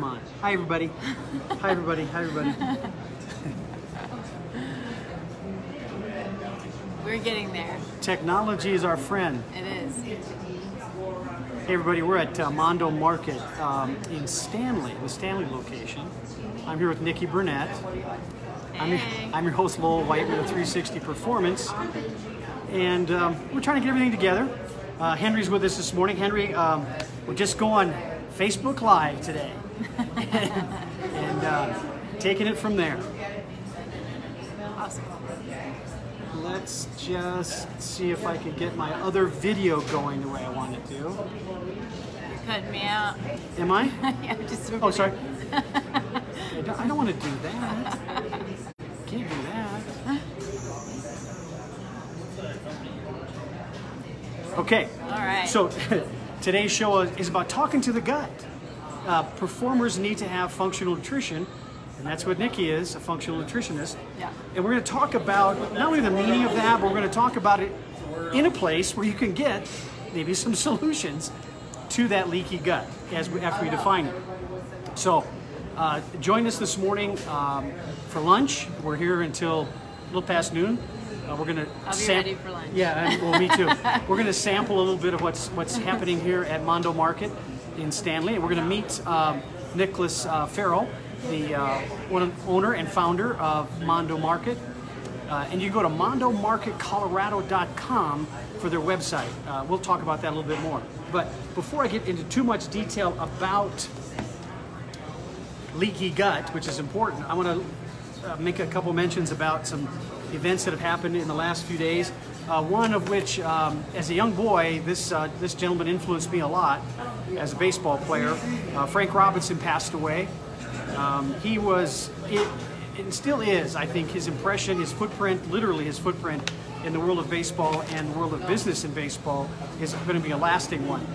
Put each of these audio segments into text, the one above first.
Come on. Hi, everybody. Hi, everybody. Hi, everybody. We're getting there. Technology is our friend. It is. Hey, everybody. We're at uh, Mondo Market um, in Stanley, the Stanley location. I'm here with Nikki Burnett. I'm your, I'm your host, Lowell White, with a 360 Performance. And um, we're trying to get everything together. Uh, Henry's with us this morning. Henry, um, we're just going Facebook Live today. And uh, taking it from there. Awesome. Let's just see if I can get my other video going the way I want it to. You're cutting me out. Am I? yeah, just Oh, sorry. I don't, I don't want to do that. Can't do that. Okay. All right. So today's show is about talking to the gut. Uh, performers need to have functional nutrition, and that's what Nikki is, a functional nutritionist. Yeah. And we're going to talk about not only the meaning of that, but we're going to talk about it in a place where you can get maybe some solutions to that leaky gut as we, after we define it. So, uh, join us this morning um, for lunch. We're here until a little past noon. Uh, we're gonna. I'll be ready for lunch. Yeah, well, me too. we're gonna sample a little bit of what's what's happening here at Mondo Market in Stanley, and we're gonna meet um, Nicholas uh, Farrell, the uh, owner and founder of Mondo Market. Uh, and you go to mondomarketcolorado.com for their website. Uh, we'll talk about that a little bit more. But before I get into too much detail about leaky gut, which is important, I want to uh, make a couple mentions about some events that have happened in the last few days. Uh, one of which, um, as a young boy, this uh, this gentleman influenced me a lot as a baseball player. Uh, Frank Robinson passed away. Um, he was, it, and still is, I think, his impression, his footprint, literally his footprint in the world of baseball and the world of business in baseball is going to be a lasting one.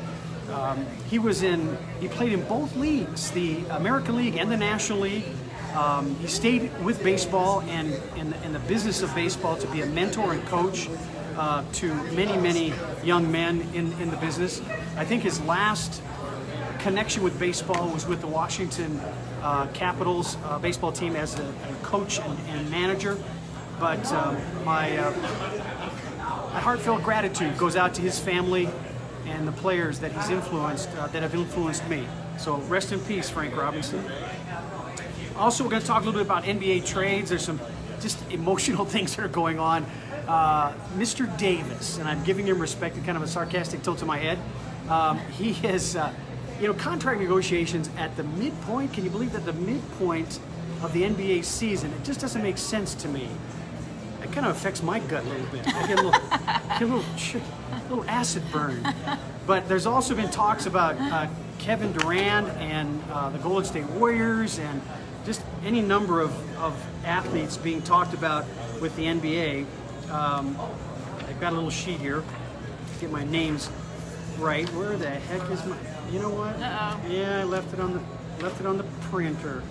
Um, he was in, he played in both leagues, the American League and the National League. Um, he stayed with baseball and in the, in the business of baseball to be a mentor and coach uh, to many, many young men in, in the business. I think his last connection with baseball was with the Washington uh, Capitals uh, baseball team as a, a coach and, and manager. But um, my, uh, my heartfelt gratitude goes out to his family and the players that he's influenced, uh, that have influenced me. So rest in peace, Frank Robinson. Also, we're going to talk a little bit about NBA trades. There's some just emotional things that are going on. Uh, Mr. Davis, and I'm giving him respect and kind of a sarcastic tilt to my head. Um, he is, uh, you know, contract negotiations at the midpoint. Can you believe that the midpoint of the NBA season? It just doesn't make sense to me. It kind of affects my gut a little bit. I get a little, get a little, little acid burn. But there's also been talks about uh, Kevin Durant and uh, the Golden State Warriors and just any number of, of athletes being talked about with the NBA. Um, I've got a little sheet here. Get my names right. Where the heck is my? You know what? Uh-oh. Yeah, I left it on the left it on the printer.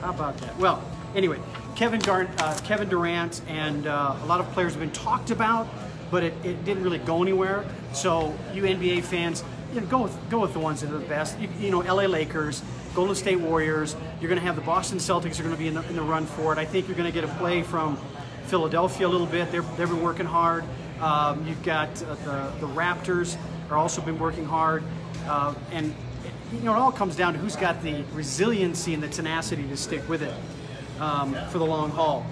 How about that? Well, anyway, Kevin Gar- uh, Kevin Durant and uh, a lot of players have been talked about, but it, it didn't really go anywhere. So you NBA fans, you know, go with go with the ones that are the best. You, you know, LA Lakers, Golden State Warriors. You're going to have the Boston Celtics are going to be in the, in the run for it. I think you're going to get a play from Philadelphia a little bit. They're, they've been working hard. Um, you've got uh, the the Raptors are also been working hard, uh, and you know it all comes down to who's got the resiliency and the tenacity to stick with it um, for the long haul.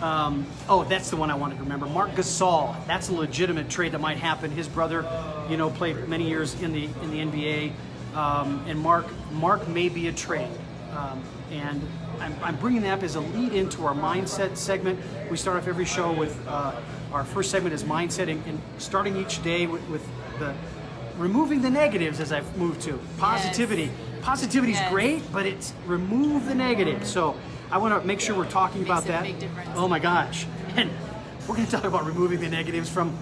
Um, oh, that's the one I wanted to remember. Marc Gasol. That's a legitimate trade that might happen. His brother, you know, played many years in the in the NBA, um, and Marc Marc may be a trade. Um, and I'm, I'm bringing that up as a lead into our mindset segment. We start off every show with uh, our first segment is mindset, and, and starting each day with, with the removing the negatives as I've moved to positivity. Positivity is Yes. great, but it's remove the negative. So I want to make sure we're talking about that. big difference. Oh my gosh. And we're going to talk about removing the negatives from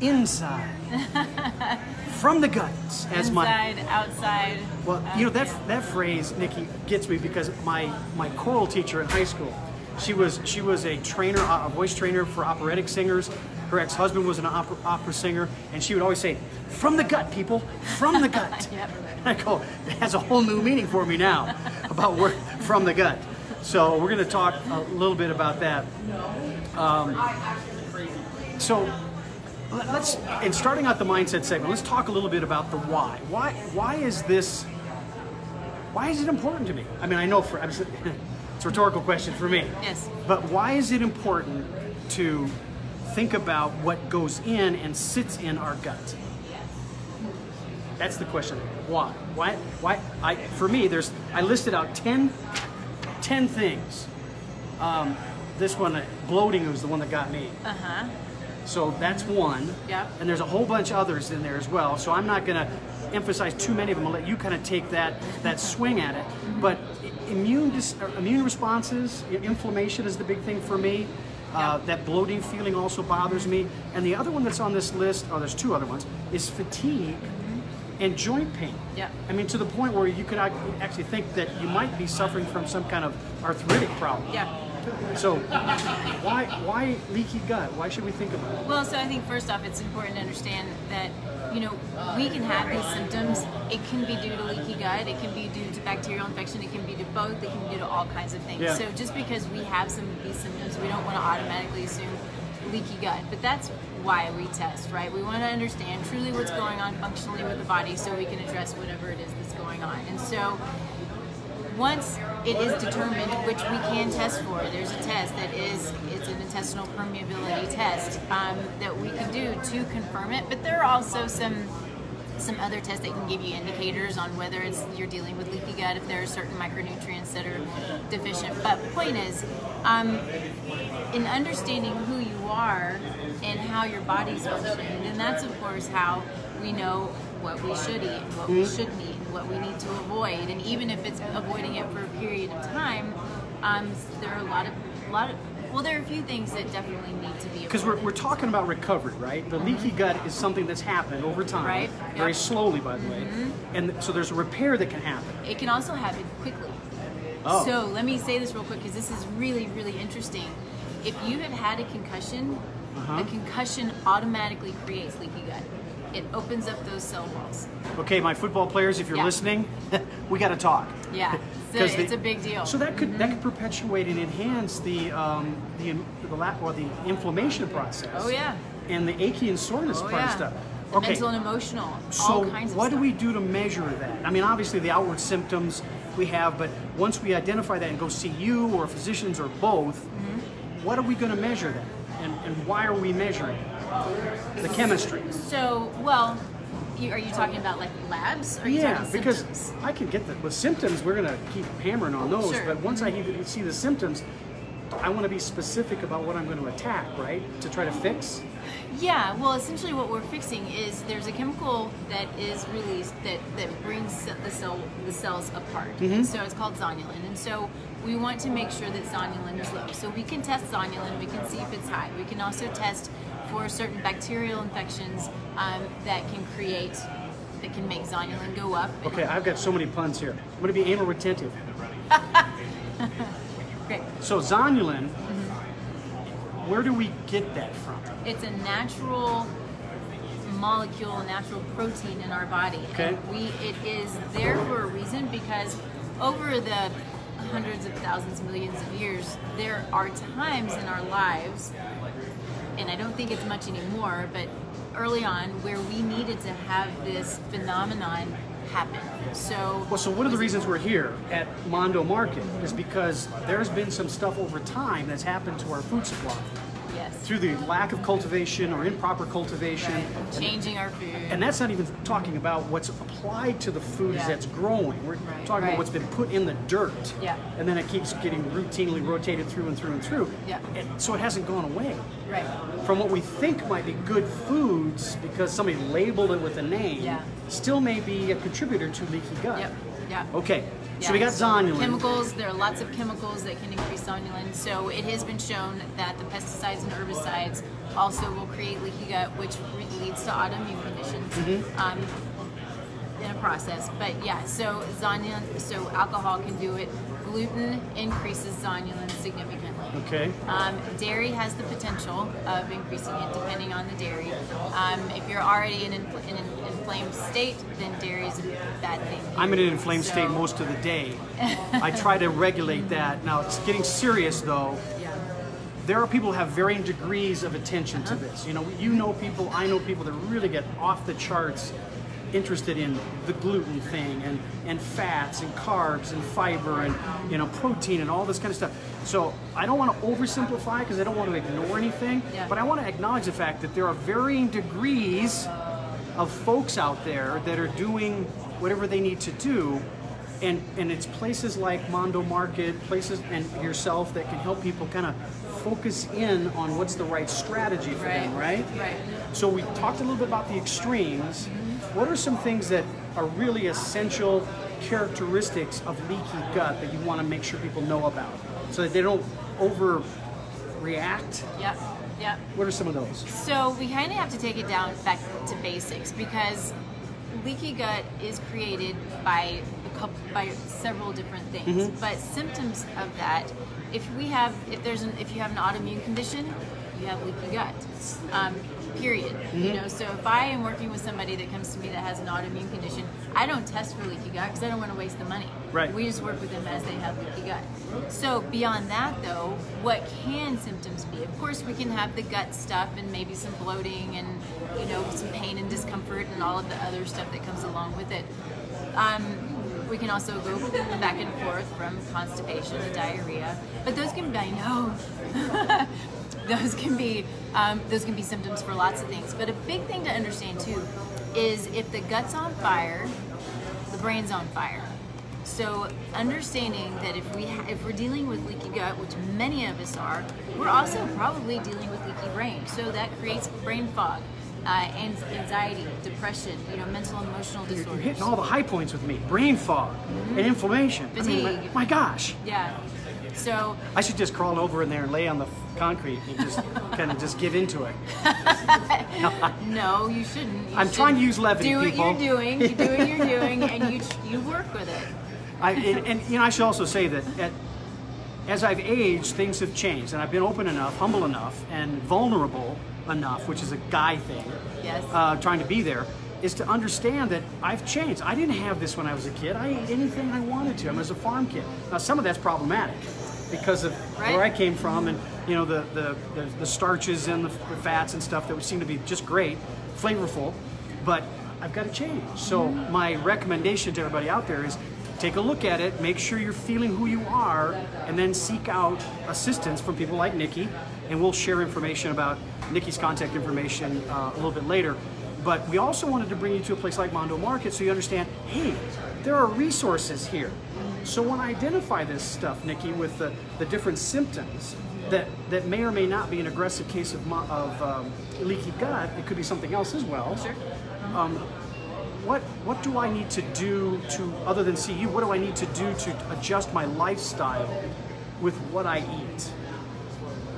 inside, from the guts, as my Inside, outside. well, uh, you know that yeah. that phrase, Nikki, gets me because my my choral teacher in high school, she was she was a trainer, a voice trainer for operatic singers, her ex-husband was an opera, opera singer, and she would always say, "From the gut, people, from the gut." Yep. I go, it has a whole new meaning for me now about where from the gut. So we're going to talk a little bit about that. Um, so let- let's, in starting out the mindset segment, let's talk a little bit about the why. Why, why is this? Why is it important to me? I mean, I know for it's a rhetorical question for me. Yes. But why is it important to think about what goes in and sits in our gut? That's the question. Why? Why? Why? I, for me, there's. I listed out 10, 10 things. Um, this one, uh, bloating, was the one that got me. Uh huh. So that's one. Yep. And there's a whole bunch of others in there as well. So I'm not going to emphasize too many of them. I'll let you kind of take that that swing at it. But immune dis- immune responses, inflammation is the big thing for me. Uh, that bloating feeling also bothers me. And the other one that's on this list, oh, there's two other ones, is fatigue and joint pain. Yeah. I mean, to the point where you could actually think that you might be suffering from some kind of arthritic problem. Yeah. So, why why leaky gut? Why should we think about it? Well, so I think first off, it's important to understand that you know we can have these symptoms. It can be due to leaky gut. It can be due to bacterial infection. It can be to both. It can be due to all kinds of things. Yeah. So just because we have some of these symptoms, we don't want to automatically assume leaky gut. But that's why we test, right? We want to understand truly what's going on functionally with the body, so we can address whatever it is that's going on. And so once it is determined, which we can test for, there's a test that is it's an intestinal permeability test um, that we can do to confirm it. But there are also some some other tests that can give you indicators on whether it's you're dealing with leaky gut if there are certain micronutrients that are deficient. But point is, um, in understanding who you are and how your body's functioning, then that's of course how we know what we should eat, and what we shouldn't eat, and what we need to avoid. And even if it's avoiding it for a period of time, um, there are a lot of, lot of, well, there are a few things that definitely need to be Because we're, we're talking about recovery, right? The leaky gut is something that's happened over time, Right, very yep. slowly, by the way. Mhm. And so there's a repair that can happen. It can also happen quickly. Oh. So let me say this real quick because this is really, really interesting. If you have had a concussion, Uh-huh. a concussion automatically creates leaky gut. It opens up those cell walls. Okay, my football players, if you're Yeah. listening, we got to talk. Yeah, so 'Cause it's a big deal. So that could that could perpetuate and enhance the um, the the la- or the inflammation process. Oh, yeah. And the achy and soreness oh part yeah, of stuff. The Okay. mental and emotional, So all kinds of what do we do to measure that? I mean, obviously the outward symptoms we have, but once we identify that and go see you or physicians or both, Mm-hmm. what are we going to measure that, And, and why are we measuring it? The chemistry? So, well, you, are you talking about like labs? Or are you Yeah, talking because? I can get the with symptoms. We're going to keep hammering on those, Sure. but once I even see the symptoms, I want to be specific about what I'm going to attack, right? To try to fix. Yeah, well, essentially what we're fixing is there's a chemical that is released that, that brings the cell the cells apart. Mm-hmm. So it's called zonulin, and so we want to make sure that zonulin is low. So we can test zonulin, we can see if it's high. We can also test for certain bacterial infections um, that can create that can make zonulin go up. Okay, I've got so many puns here. I'm going to be anal retentive. Great. So zonulin, Mm-hmm. where do we get that from? It's a natural molecule, a natural protein in our body. Okay. And we it is there for a reason because over the hundreds of thousands, millions of years, there are times in our lives, and I don't think it's much anymore, but early on where we needed to have this phenomenon happen. So Well, so one of the reasons we're here at Mondo Market is because there's been some stuff over time that's happened to our food supply yes. through the lack of cultivation or improper cultivation. Right. Changing our food. And that's not even talking about what's applied to the food Yeah. that's growing. We're Right, talking about what's been put in the dirt. Yeah. And then it keeps getting routinely rotated through and through and through. Yeah. And so it hasn't gone away. right. From what we think might be good foods because somebody labeled it with a name, Yeah. still may be a contributor to leaky gut. Yep. Yeah. Okay, so we got zonulin. Chemicals, there are lots of chemicals that can increase zonulin. So it has been shown that the pesticides and herbicides also will create leaky gut, which leads to autoimmune conditions Mm-hmm. um, in a process. But yeah, so zonulin, so alcohol can do it. Gluten increases zonulin significantly. Okay. Um, dairy has the potential of increasing it depending on the dairy. Um, if you're already in, in an inflamed state, then dairy is a bad thing. I'm in an inflamed So- state most of the day. I try to regulate that. Now it's getting serious though. Yeah. There are people who have varying degrees of attention to Uh-huh. this. You know, you know people, I know people that really get off the charts interested in the gluten thing and, and fats and carbs and fiber and you know protein and all this kind of stuff. So I don't want to oversimplify because I don't want to ignore anything, Yeah. but I want to acknowledge the fact that there are varying degrees of folks out there that are doing whatever they need to do and and it's places like Mondo Market, places and yourself that can help people kind of focus in on what's the right strategy for them, right? Right. So we talked a little bit about the extremes. What are some things that are really essential characteristics of leaky gut that you want to make sure people know about so that they don't overreact? Yep. Yep. What are some of those? So we kind of have to take it down back to basics because leaky gut is created by a couple, by several different things. But symptoms of that, if we have, if there's an, if you have an autoimmune condition, you have leaky gut. Um, period. You know, so if I am working with somebody that comes to me that has an autoimmune condition, I don't test for leaky gut because I don't want to waste the money. Right. We just work with them as they have leaky gut. So beyond that, though, what can symptoms be? Of course, we can have the gut stuff and maybe some bloating and you know some pain and discomfort and all of the other stuff that comes along with it. Um, we can also go back and forth from constipation to diarrhea, but those can be I know. those can be um, those can be symptoms for lots of things. But a big thing to understand too is if the gut's on fire, the brain's on fire. So understanding that if we ha- if we're dealing with leaky gut, which many of us are, we're also probably dealing with leaky brain. So that creates brain fog, uh, and anxiety, depression, you know, mental and emotional You're hitting all the high points with me. Brain fog and inflammation. I mean, my, Fatigue. my gosh. yeah. So I should just crawl over in there and lay on the concrete and just kind of just give into it. no, you shouldn't. You I'm should trying to use levity, Do what people. you're doing. You do what you're doing, and you you work with it. I, and, and you know, I should also say that at, as I've aged, things have changed, and I've been open enough, humble enough, and vulnerable enough, which is a guy thing. Yes. Uh, trying to be there is to understand that I've changed. I didn't have this when I was a kid. I ate anything I wanted to. I was a farm kid. Now, some of that's problematic because of Right. where I came from, and you know the the, the, the starches and the, the fats and stuff that would seem to be just great, flavorful, but I've got to change. So my recommendation to everybody out there is take a look at it, make sure you're feeling who you are, and then seek out assistance from people like Nikki, and we'll share information about Nikki's contact information uh, a little bit later. But we also wanted to bring you to a place like Mondo Market so you understand, hey, there are resources here. So when I identify this stuff, Nikki, with the, the different symptoms that, that may or may not be an aggressive case of, of um, leaky gut, it could be something else as well. Sure. Um, what what do I need to do to other than see you? What do I need to do to adjust my lifestyle with what I eat?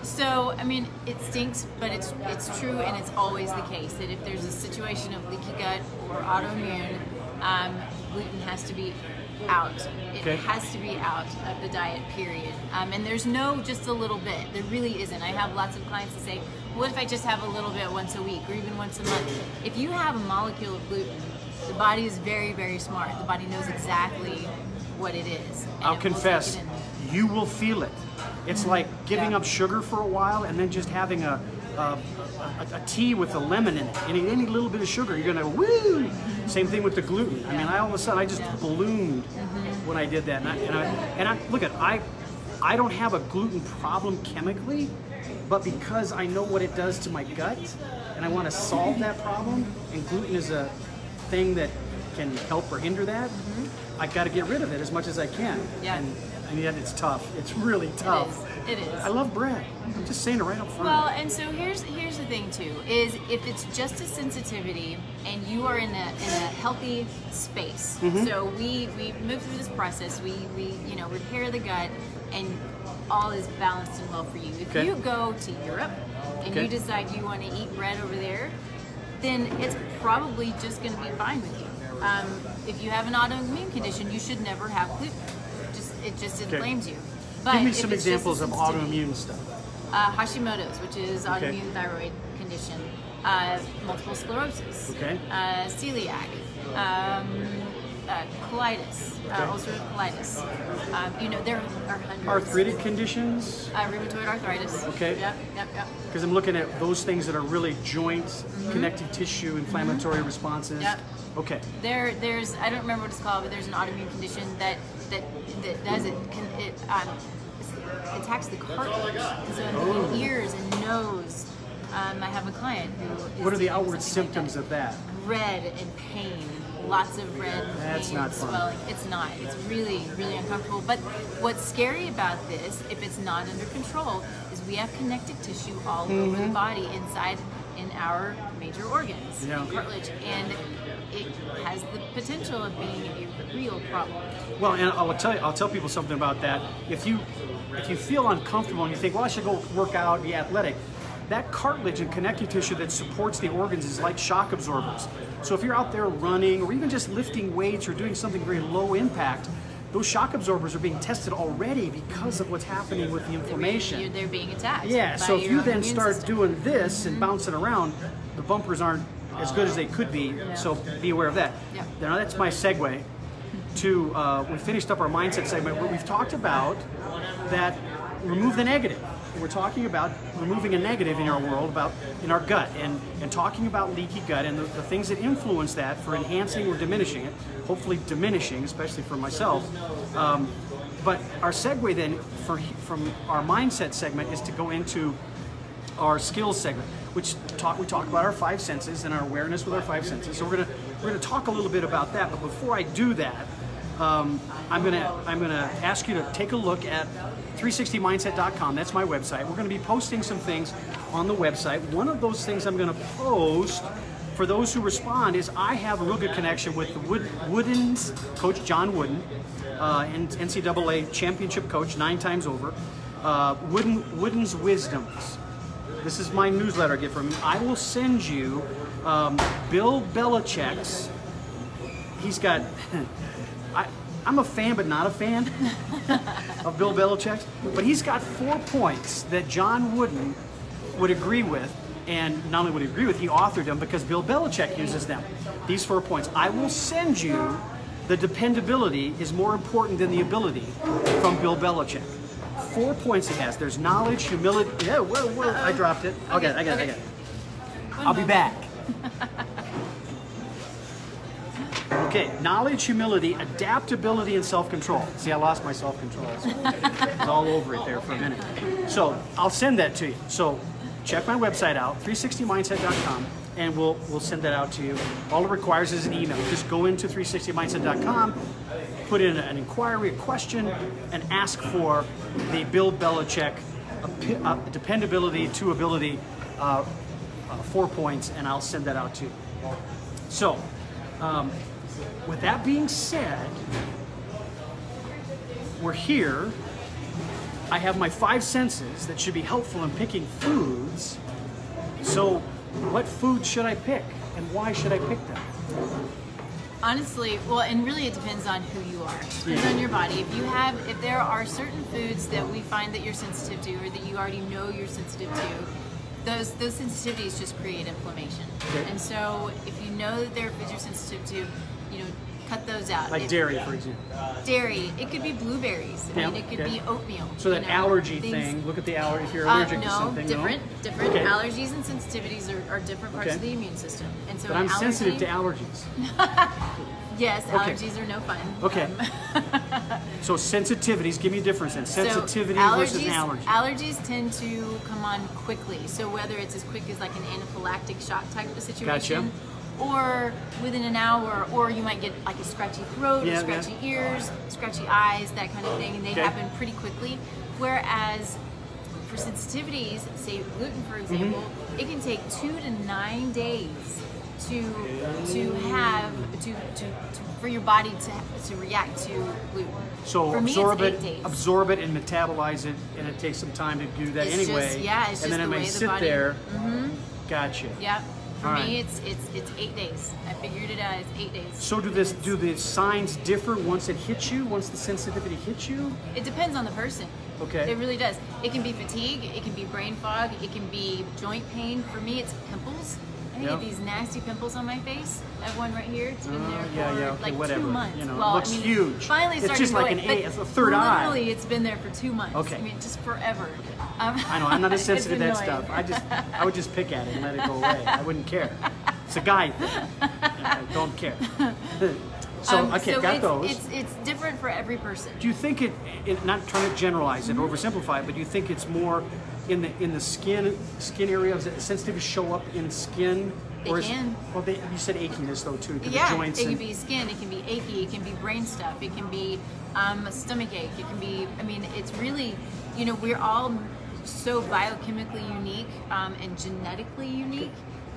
So, I mean, it stinks, but it's it's true, and it's always the case that if there's a situation of leaky gut or autoimmune, um, gluten has to be out. It Okay. has to be out of the diet, period. Um, and there's no just a little bit. There really isn't. I have lots of clients that say, "What if I just have a little bit once a week, or even once a month?" If you have a molecule of gluten, the body is very, very smart. The body knows exactly what it is. I'll it will confess, it you will feel it. It's like giving Yeah. up sugar for a while and then just having a, Um, a, a, a tea with a lemon in it. Any, any little bit of sugar, you're gonna woo. Same thing with the gluten. I mean, I all of a sudden I just ballooned when I did that. And I, and I, and I look at I, I don't have a gluten problem chemically, but because I know what it does to my gut, and I want to solve that problem, and gluten is a thing that can help or hinder that. Mm-hmm. I got to get rid of it as much as I can. Yeah. And, and yet it's tough. It's really tough. It is. It is. I love bread. I'm just saying it right up front. Well, and so here's here's the thing too is if it's just a sensitivity and you are in a in a healthy space. Mm-hmm. So we we move through this process. We we you know repair the gut and all is balanced and well for you. If Okay. you go to Europe and Okay. you decide you want to eat bread over there, then it's probably just going to be fine with you. Um, if you have an autoimmune condition, you should never have gluten. It just Okay. inflames you. But Give me some it's just a examples of autoimmune stuff. Uh, Hashimoto's, which is Okay. autoimmune thyroid condition, uh, multiple sclerosis, Okay. uh, celiac, um, uh, colitis, uh, ulcerative colitis. Um, you know, there are hundreds. Arthritic conditions, Uh, rheumatoid arthritis. Okay. Yep, yep, yep. because I'm looking at those things that are really joints, connective tissue, inflammatory responses. Yep. Okay. There, there's I don't remember what it's called, but there's an autoimmune condition that that that does it. Can, it um, attacks the cartilage, and so in Oh. the ears and nose. Um, I have a client who. Is What are the outward like symptoms that. of that? red and pain, lots of red That's pain, not fun. swelling. It's not. It's really, really uncomfortable. But what's scary about this, if it's not under control, is we have connective tissue all over Mm-hmm. the body inside in our major organs, Yeah. and cartilage, and it has the potential of being a real problem. Well, and I'll tell you, I'll tell people something about that. If you if you feel uncomfortable and you think, well, I should go work out, be athletic, that cartilage and connective tissue that supports the organs is like shock absorbers. So if you're out there running or even just lifting weights or doing something very low impact, those shock absorbers are being tested already because of what's happening with the They're being, inflammation. they're being attacked. Yeah, so if you then start system. doing this and bouncing around, the bumpers aren't as good as they could be. So be aware of that. Yeah. Now that's my segue to uh, we finished up our mindset segment where we've talked about that remove the negative. We're talking about removing a negative in our world, about in our gut, and, and talking about leaky gut and the, the things that influence that for enhancing or diminishing it. Hopefully, diminishing, especially for myself. Um, but our segue then for, from our mindset segment is to go into our skills segment, which talk we talk about our five senses and our awareness with our five senses. So we're gonna we're gonna talk a little bit about that. But before I do that, um, I'm gonna I'm gonna ask you to take a look at 360mindset.com. That's my website. We're gonna be posting some things on the website. One of those things I'm gonna post for those who respond is I have a real good connection with the Wood, Wooden's coach John Wooden, uh, NCAA championship coach nine times over. Uh, Wooden Wooden's Wisdoms. This is my newsletter I get from him. I will send you um, Bill Belichick's. He's got. I'm a fan, but not a fan of Bill Belichick's. But he's got four points that John Wooden would agree with, and not only would he agree with, he authored them because Bill Belichick uses them. These four points. I will send you the dependability is more important than the ability from Bill Belichick. Four points he has. There's knowledge, humility. Yeah, whoa, whoa, I dropped it. Okay, I got it, I got it. I'll be back. Okay, knowledge, humility, adaptability, and self-control. See, I lost my self-control. So I was all over it there for a minute. So I'll send that to you. So check my website out, 360mindset.com, and we'll we'll send that out to you. All it requires is an email. Just go into 360mindset.com, put in an inquiry, a question, and ask for the Bill Belichick uh, dependability to ability uh, uh, four points, and I'll send that out to you. So, um, with that being said, we're here. I have my five senses that should be helpful in picking foods. So, what foods should I pick, and why should I pick them? Honestly, well, and really it depends on who you are. It depends on your body. If you have, if there are certain foods that we find that you're sensitive to, or that you already know you're sensitive to, those those sensitivities just create inflammation. Okay. And so, if you know that there are foods you're sensitive to, cut those out. Like If- dairy, for example. Dairy. It could be blueberries. I Yeah, mean, it could okay. be oatmeal. So that know, allergy things- thing. Look at the allergy. If you're Uh, allergic to something, different, no. different. Okay. Allergies and sensitivities are, are different parts Okay. of the immune system. And so But I'm allergy, sensitive to allergies. Yes, allergies are no fun. Okay. Um, So sensitivities. Give me a difference then. Sensitivity so versus allergies, an allergy. Allergies tend to come on quickly. So whether it's as quick as like an anaphylactic shock type of situation, or within an hour, or you might get like a scratchy throat, Yeah, or scratchy ears, scratchy eyes, that kind of thing, and they Okay. happen pretty quickly. Whereas for sensitivities, say gluten for example, Mm-hmm. it can take two to nine days to to have to, to, to for your body to to react to gluten. So for absorb it's it, days. absorb it, and metabolize it, and it takes some time to do that It's anyway. just- yeah, it's and then just it the may way the sit body- there. Gotcha. Yep. For All me, it's it's it's eight days. I figured it out. It's eight days. So do this? Do the signs differ once it hits you? Once the sensitivity hits you? It depends on the person. Okay. It really does. It can be fatigue. It can be brain fog. It can be joint pain. For me, it's pimples. I Yeah. get these nasty pimples on my face. I have one right here. It's been Uh, there for yeah, yeah, okay, like whatever. two months. You know, it well, looks I mean, huge. Finally It's starting just to like an but it's a third eye. Literally, it's been there for two months. Okay. I mean, just forever. Um, I know I'm not as sensitive to that stuff. I just I would just pick at it and let it go away. I wouldn't care. It's a guy thing. I don't care. so Um, okay, so got it's, those. It's it's different for every person. do you think it, it? Not trying to generalize it, Mm-hmm. oversimplify it, but do you think it's more in the in the skin skin area? Does the sensitivity show up in skin? They or is- can. Well, they, you said achiness though too. to Yeah, the joints it can be skin, it can be achy, it can be brain stuff, it can be um, a stomach ache, it can be. I mean, it's really, you know, we're all so biochemically unique um, and genetically unique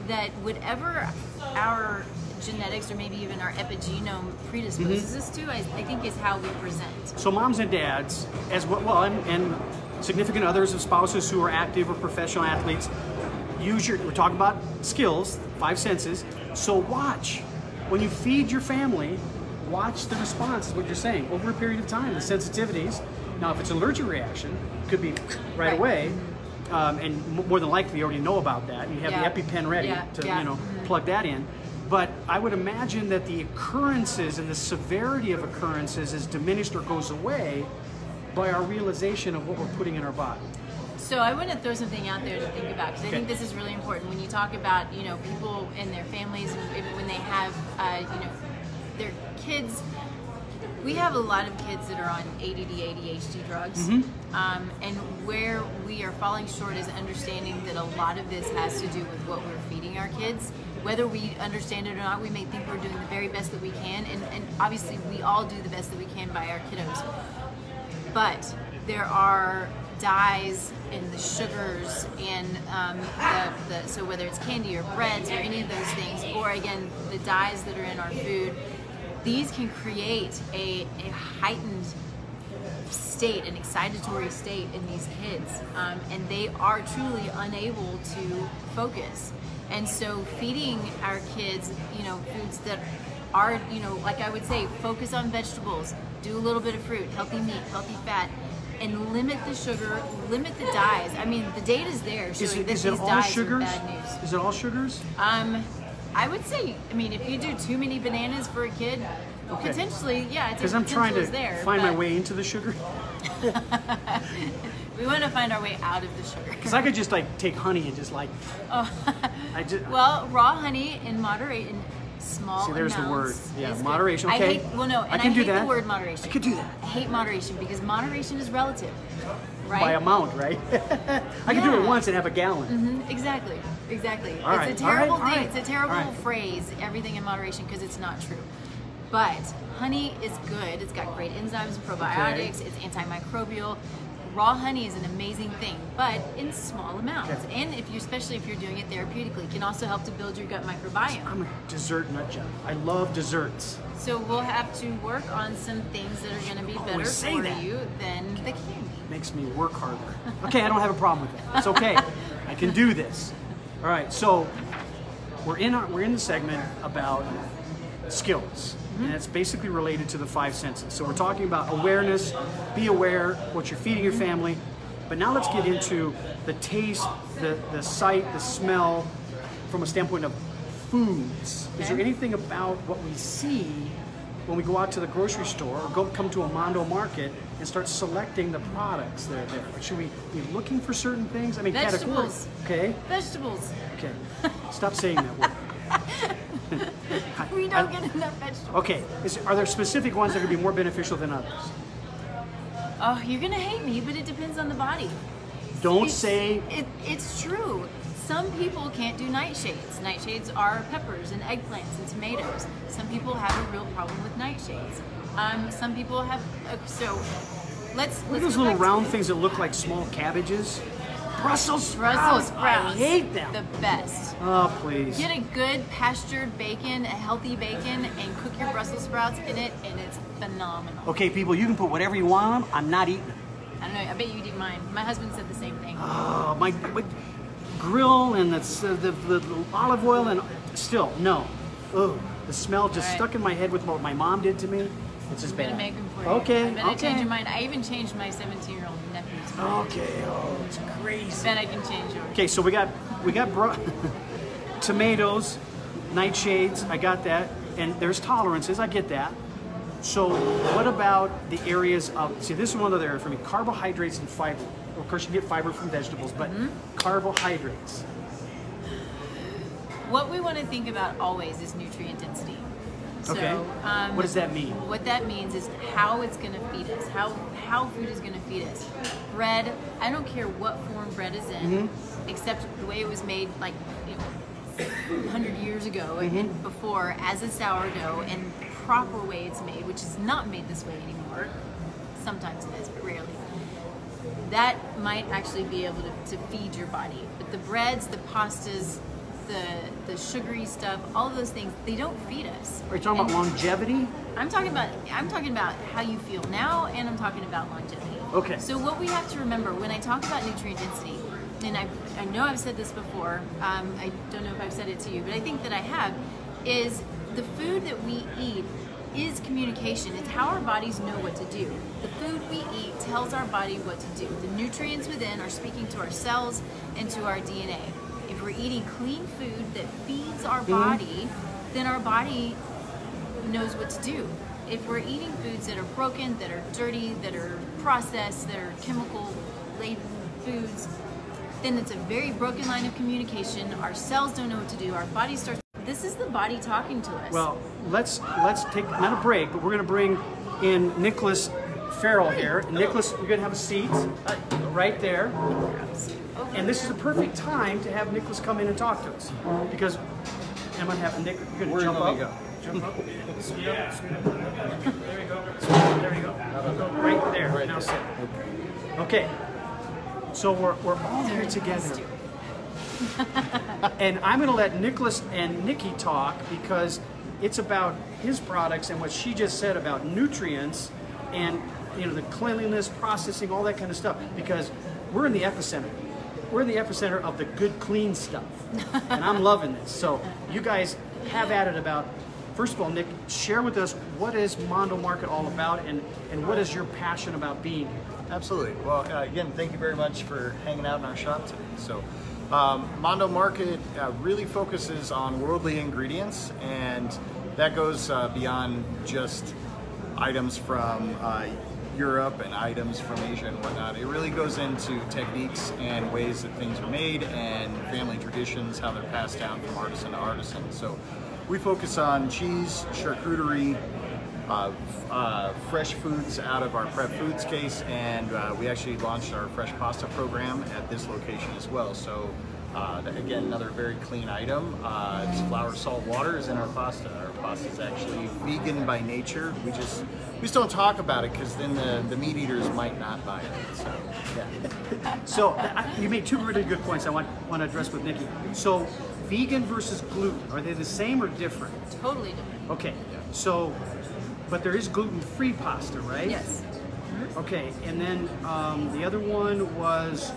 that whatever our genetics or maybe even our epigenome predisposes Mm-hmm. us to, I, I think is how we present. So moms and dads, as well, well and, and significant others of spouses who are active or professional athletes, use your. We're talking about skills, five senses. So watch when you feed your family. Watch the response. Is what you're saying over a period of time. The sensitivities. Now, if it's an allergic reaction, it could be right, Right. away, um, and more than likely you already know about that. You have Yeah. the EpiPen ready Yeah, to yeah. you know Mhm. plug that in. But I would imagine that the occurrences and the severity of occurrences is diminished or goes away by our realization of what we're putting in our body. So I want to throw something out there to think about because I Okay. think this is really important when you talk about you know people and their families and when they have uh, you know their kids. We have a lot of kids that are on ADD, ADHD drugs, Mm-hmm. um, and where we are falling short is understanding that a lot of this has to do with what we're feeding our kids. Whether we understand it or not, we may think we're doing the very best that we can, and, and obviously we all do the best that we can by our kiddos but there are dyes and the sugars and um, the, the so whether it's candy or breads or any of those things or again the dyes that are in our food these can create a, a heightened state an excitatory state in these kids um, and they are truly unable to focus. And so feeding our kids you know foods that are you know like i would say focus on vegetables do a little bit of fruit healthy meat healthy fat and limit the sugar limit the dyes i mean the data's there Is showing it, that is it all dyes sugars? are bad news Is it all sugars? um, I would say, I mean, if you do too many bananas for a kid, Okay. potentially, yeah, it's Because I'm trying to there, find my way into the sugar. We want to find our way out of the sugar. Because I could just like take honey and just like. I just. well, raw honey in moderation, small See, there's the word. Yeah, good. moderation. I Okay. hate, well, no, and I can do hate that. the word moderation. I could do that. I hate moderation because moderation is relative, right? by amount, right? I can do it once and have a gallon. Mhm, Exactly, exactly. All right, it's a terrible thing. right, It's a terrible right. phrase, everything in moderation, because it's not true. But honey is good. It's got great enzymes, probiotics, it's antimicrobial. Raw honey is an amazing thing, but in small amounts. And if you, especially if you're doing it therapeutically, it can also help to build your gut microbiome. I'm a dessert nut job. I love desserts. So we'll have to work on some things that are going to be oh, better say for that. you than the candy. makes me work harder. Okay, I don't have a problem with that. It's okay. I can do this. All right, so we're in our, we're in the segment about skills, and it's basically related to the five senses. So we're talking about awareness, be aware what you're feeding your family. But now let's get into the taste, the the sight, the smell, from a standpoint of foods. Is there anything about what we see when we go out to the grocery store or go come to a Mondo market and start selecting the products that are there? Should we be looking for certain things? I mean, Vegetables. Okay. Vegetables. Okay. Stop saying that word. We don't get enough vegetables. Okay. Is, are there specific ones that could be more beneficial than others? Oh, you're gonna hate me, but it depends on the body. Don't It's- say it, it's true. Some people can't do nightshades. Nightshades are peppers and eggplants and tomatoes. Some people have a real problem with nightshades. Um, some people have uh, so. Let's what are those little round things that look like small cabbages. Brussels sprouts. Brussels sprouts. I hate them. The best. oh please. Get a good pastured bacon, a healthy bacon, and cook your Brussels sprouts in it, and it's phenomenal. Okay, people, you can put whatever you want on them. I'm not eating them. I don't know. I bet you'd eat mine. My husband said the same thing. Oh, my, my grill and the, the, the, the olive oil and still no. Oh, the smell just All right. stuck in my head with what my mom did to me. It's as I'm gonna bad. make them for you. Okay, I bet I okay. change your mind. I even changed my 17 year old nephew's mind. Okay, oh, it's crazy. bet I can change yours. Okay, so we got we got bro- tomatoes, nightshades. I got that, and there's tolerances. I get that. So what about the areas of? See, this is one other area for me: carbohydrates and fiber. Of course, you get fiber from vegetables, but Mm-hmm. carbohydrates. What we want to think about always is nutrient density. So, um, What does that mean? What that means is how it's going to feed us, how how food is going to feed us. Bread, I don't care what form bread is in, Mm-hmm. except the way it was made, like you know, 100 years ago Mm-hmm. and before, as a sourdough, and proper way it's made, which is not made this way anymore. Sometimes it is, but rarely that might actually be able to, to feed your body. But the breads, the pastas, the the sugary stuff, all of those things, they don't feed us. Are you talking about longevity? I'm talking about I'm talking about how you feel now, and I'm talking about longevity. Okay. So what we have to remember when I talk about nutrient density, and I I know I've said this before. Um, I don't know if I've said it to you, but I think that I have. Is the food that we eat is communication. It's how our bodies know what to do. The food we eat tells our body what to do. The nutrients within are speaking to our cells and to our DNA. We're eating clean food that feeds our body, then our body knows what to do. If we're eating foods that are broken, that are dirty, that are processed, that are chemical laden foods, then it's a very broken line of communication. Our cells don't know what to do. Our body starts. This is the body talking to us. Well, let's let's take not a break, but we're going to bring in Nicholas Farrell here. Nicholas, you're going to have a seat uh, right there. And this is the perfect time to have Nicholas come in and talk to us because I'm going to have Nick. You're going to jump up. Jump up. Scoot up. Scoot up. There we go. There we go. Go right there. now sit. Okay. So we're, we're all here together. and I'm going to let Nicholas and Nikki talk because it's about his products and what she just said about nutrients and you know the cleanliness, processing, all that kind of stuff. Because we're in the epicenter. We're the epicenter of the good, clean stuff, and I'm loving this. So you guys have it about. First of all, Nick, share with us what is Mondo Market all about, and and what is your passion about being here? Absolutely. Well, uh, again, thank you very much for hanging out in our shop today. So, um, Mondo Market uh, really focuses on worldly ingredients, and that goes uh, beyond just items from uh, Europe and items from Asia and whatnot. It really goes into techniques and ways that things are made and family traditions, how they're passed down from artisan to artisan. So, we focus on cheese, charcuterie, uh, uh, fresh foods out of our prep foods case, and uh, we actually launched our fresh pasta program at this location as well. So, uh, again, another very clean item. Uh, it's flour, salt, water is in our pasta. Our pasta is actually vegan by nature. We just we just don't talk about it because then the, the meat eaters might not buy it. So, yeah. So I, you made two really good points I want, want to address with Nikki. So vegan versus gluten, are they the same or different? totally different. Okay, so, but there is gluten-free pasta, right? Yes. Okay, and then um, the other one was,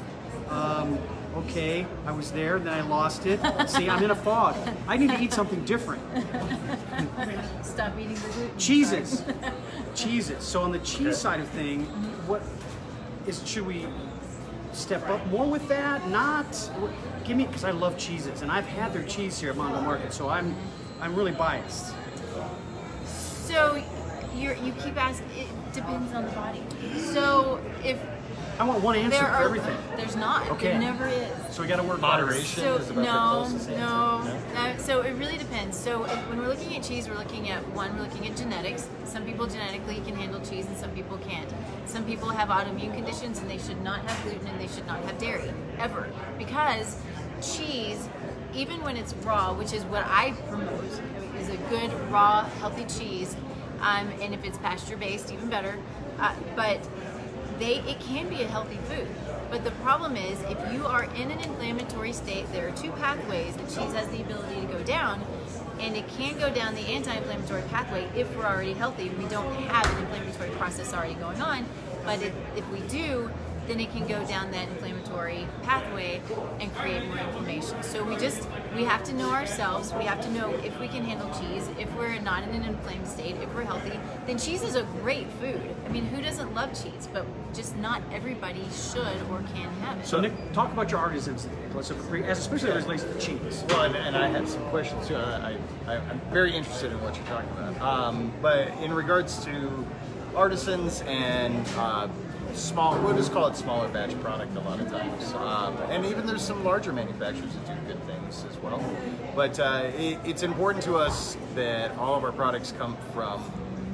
um, okay, I was there, then I lost it. See, I'm in a fog. I need to eat something different. Stop eating the gluten. Cheeses, cheeses. So on the cheese side of thing, mm-hmm. what is should we step up more with that? Not give me because I love cheeses and I've had their cheese here at Mondo Market, so I'm I'm really biased. So you're, you keep asking. It depends on the body. So if I want one answer there for everything. there's not. Okay. There never is. So we got to work Moderation. So is about the no, answer. no, No? no. So it really depends. So if, when we're looking at cheese, we're looking at one, we're looking at genetics. Some people genetically can handle cheese, and some people can't. Some people have autoimmune conditions, and they should not have gluten, and they should not have dairy ever, because cheese, even when it's raw, which is what I promote, is a good raw, healthy cheese, um, and if it's pasture based, even better. Uh, but they it can be a healthy food. But the problem is if you are in an inflammatory state, there are two pathways that cheese has the ability to go down. And it can go down the anti-inflammatory pathway if we're already healthy. We don't have an inflammatory process already going on. But if, if we do, then it can go down that inflammatory pathway and create more inflammation. So we just we have to know ourselves. We have to know if we can handle cheese, if we're not in an inflamed state, if we're healthy. Then cheese is a great food. I mean, who doesn't love cheese? But just not everybody should or can have it. So Nick, talk about your artisans, as especially as it relates to cheese. Well, and, and I had some questions too. I, I, I'm very interested in what you're talking about. Um, but in regards to artisans and uh, small, we'll just call it smaller batch product a lot of times. Um, and even there's some larger manufacturers that do good things as well. But uh, it, it's important to us that all of our products come from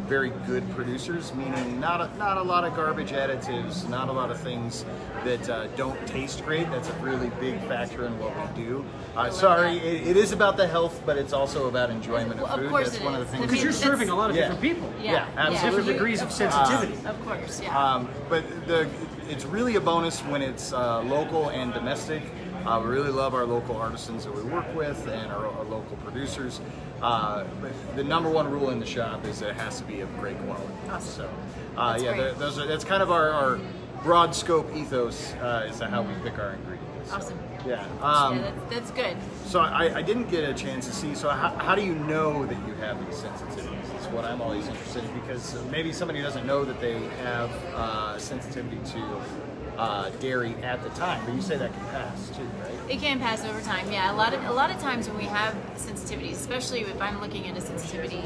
very good producers, meaning not a, not a lot of garbage additives, not a lot of things that uh, don't taste great. That's a really big factor in what we do. Uh, sorry, it, it is about the health, but it's also about enjoyment Well, of of food. course That's it one is. of the things. Because you're serving a lot of Yeah. different people. Yeah, Yeah, absolutely. Different degrees of sensitivity. Of course, yeah. Um, but the it's really a bonus when it's uh, local and domestic. Uh, we really love our local artisans that we work with and our, our local producers. Uh, the number one rule in the shop is that it has to be of great quality. Awesome. So, uh, yeah, those are, that's kind of our, our broad scope ethos uh, is how we pick our ingredients. So, Awesome. Yeah. Um, yeah, that's, that's good. so I, I didn't get a chance to see. So how, how do you know that you have these sensitivities? What I'm always interested in because maybe somebody doesn't know that they have uh, sensitivity to uh, dairy at the time, but you say that can pass too, right? It can pass over time. Yeah, a lot of a lot of times when we have sensitivities, especially if I'm looking at a sensitivity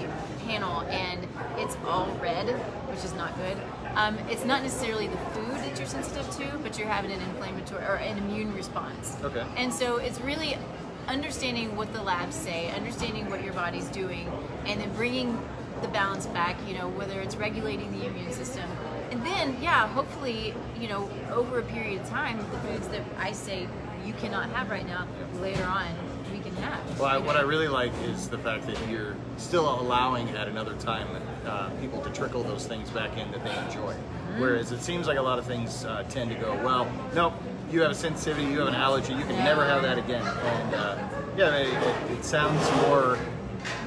panel and it's all red, which is not good. Um, it's not necessarily the food that you're sensitive to, but you're having an inflammatory or an immune response. Okay. And so it's really understanding what the labs say, understanding what your body's doing, and then bringing the balance back. You know, whether it's regulating the immune system, and then yeah, hopefully, you know, over a period of time, the foods that I say you cannot have right now, later on we can have. Well, I, what? I really like is the fact that you're still allowing at another time uh, people to trickle those things back in that they enjoy. Mm-hmm. Whereas it seems like a lot of things uh, tend to go, well, nope, you have a sensitivity, you have an allergy, you can never have that again. And uh, yeah, it, it, it sounds more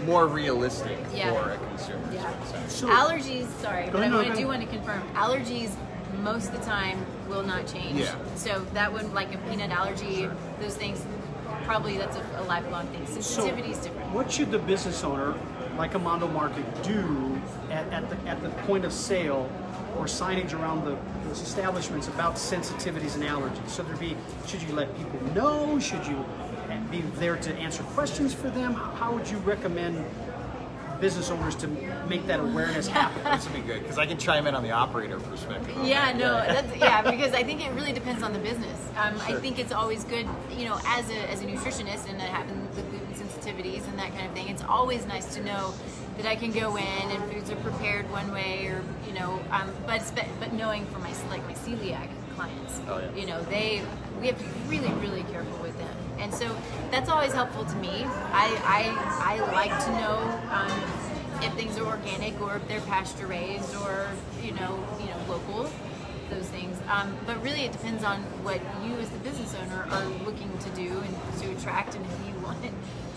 more realistic Yeah. for a consumer. Yeah. what. So- allergies, sorry, but ahead, I, no, I do want to confirm allergies most of the time will not change. Yeah. So that would like a peanut allergy, those things probably that's a, a lifelong thing. Sensitivity is different. What should the business owner, like a Mondo Market, do at, at, the, at the point of sale or signage around the, those establishments about sensitivities and allergies? Should there be, should you let people know? Should you be there to answer questions for them? How, how would you recommend business owners to make that awareness happen? This would be good because I can chime in on the operator perspective. on Yeah, that. no, that's yeah, because I think it really depends on the business. Um, I think it's always good, you know, as a as a nutritionist and I having the gluten sensitivities and that kind of thing. It's always nice to know that I can go in and foods are prepared one way, or you know, um, but but knowing for my like my celiac clients, Oh, yeah. you know, they we have to be really really careful with them, and so that's always helpful to me. I I, I like to know. Um, if things are organic or if they're pasture raised or you know you know local those things um, but really it depends on what you as the business owner are looking to do and to attract and who you want it.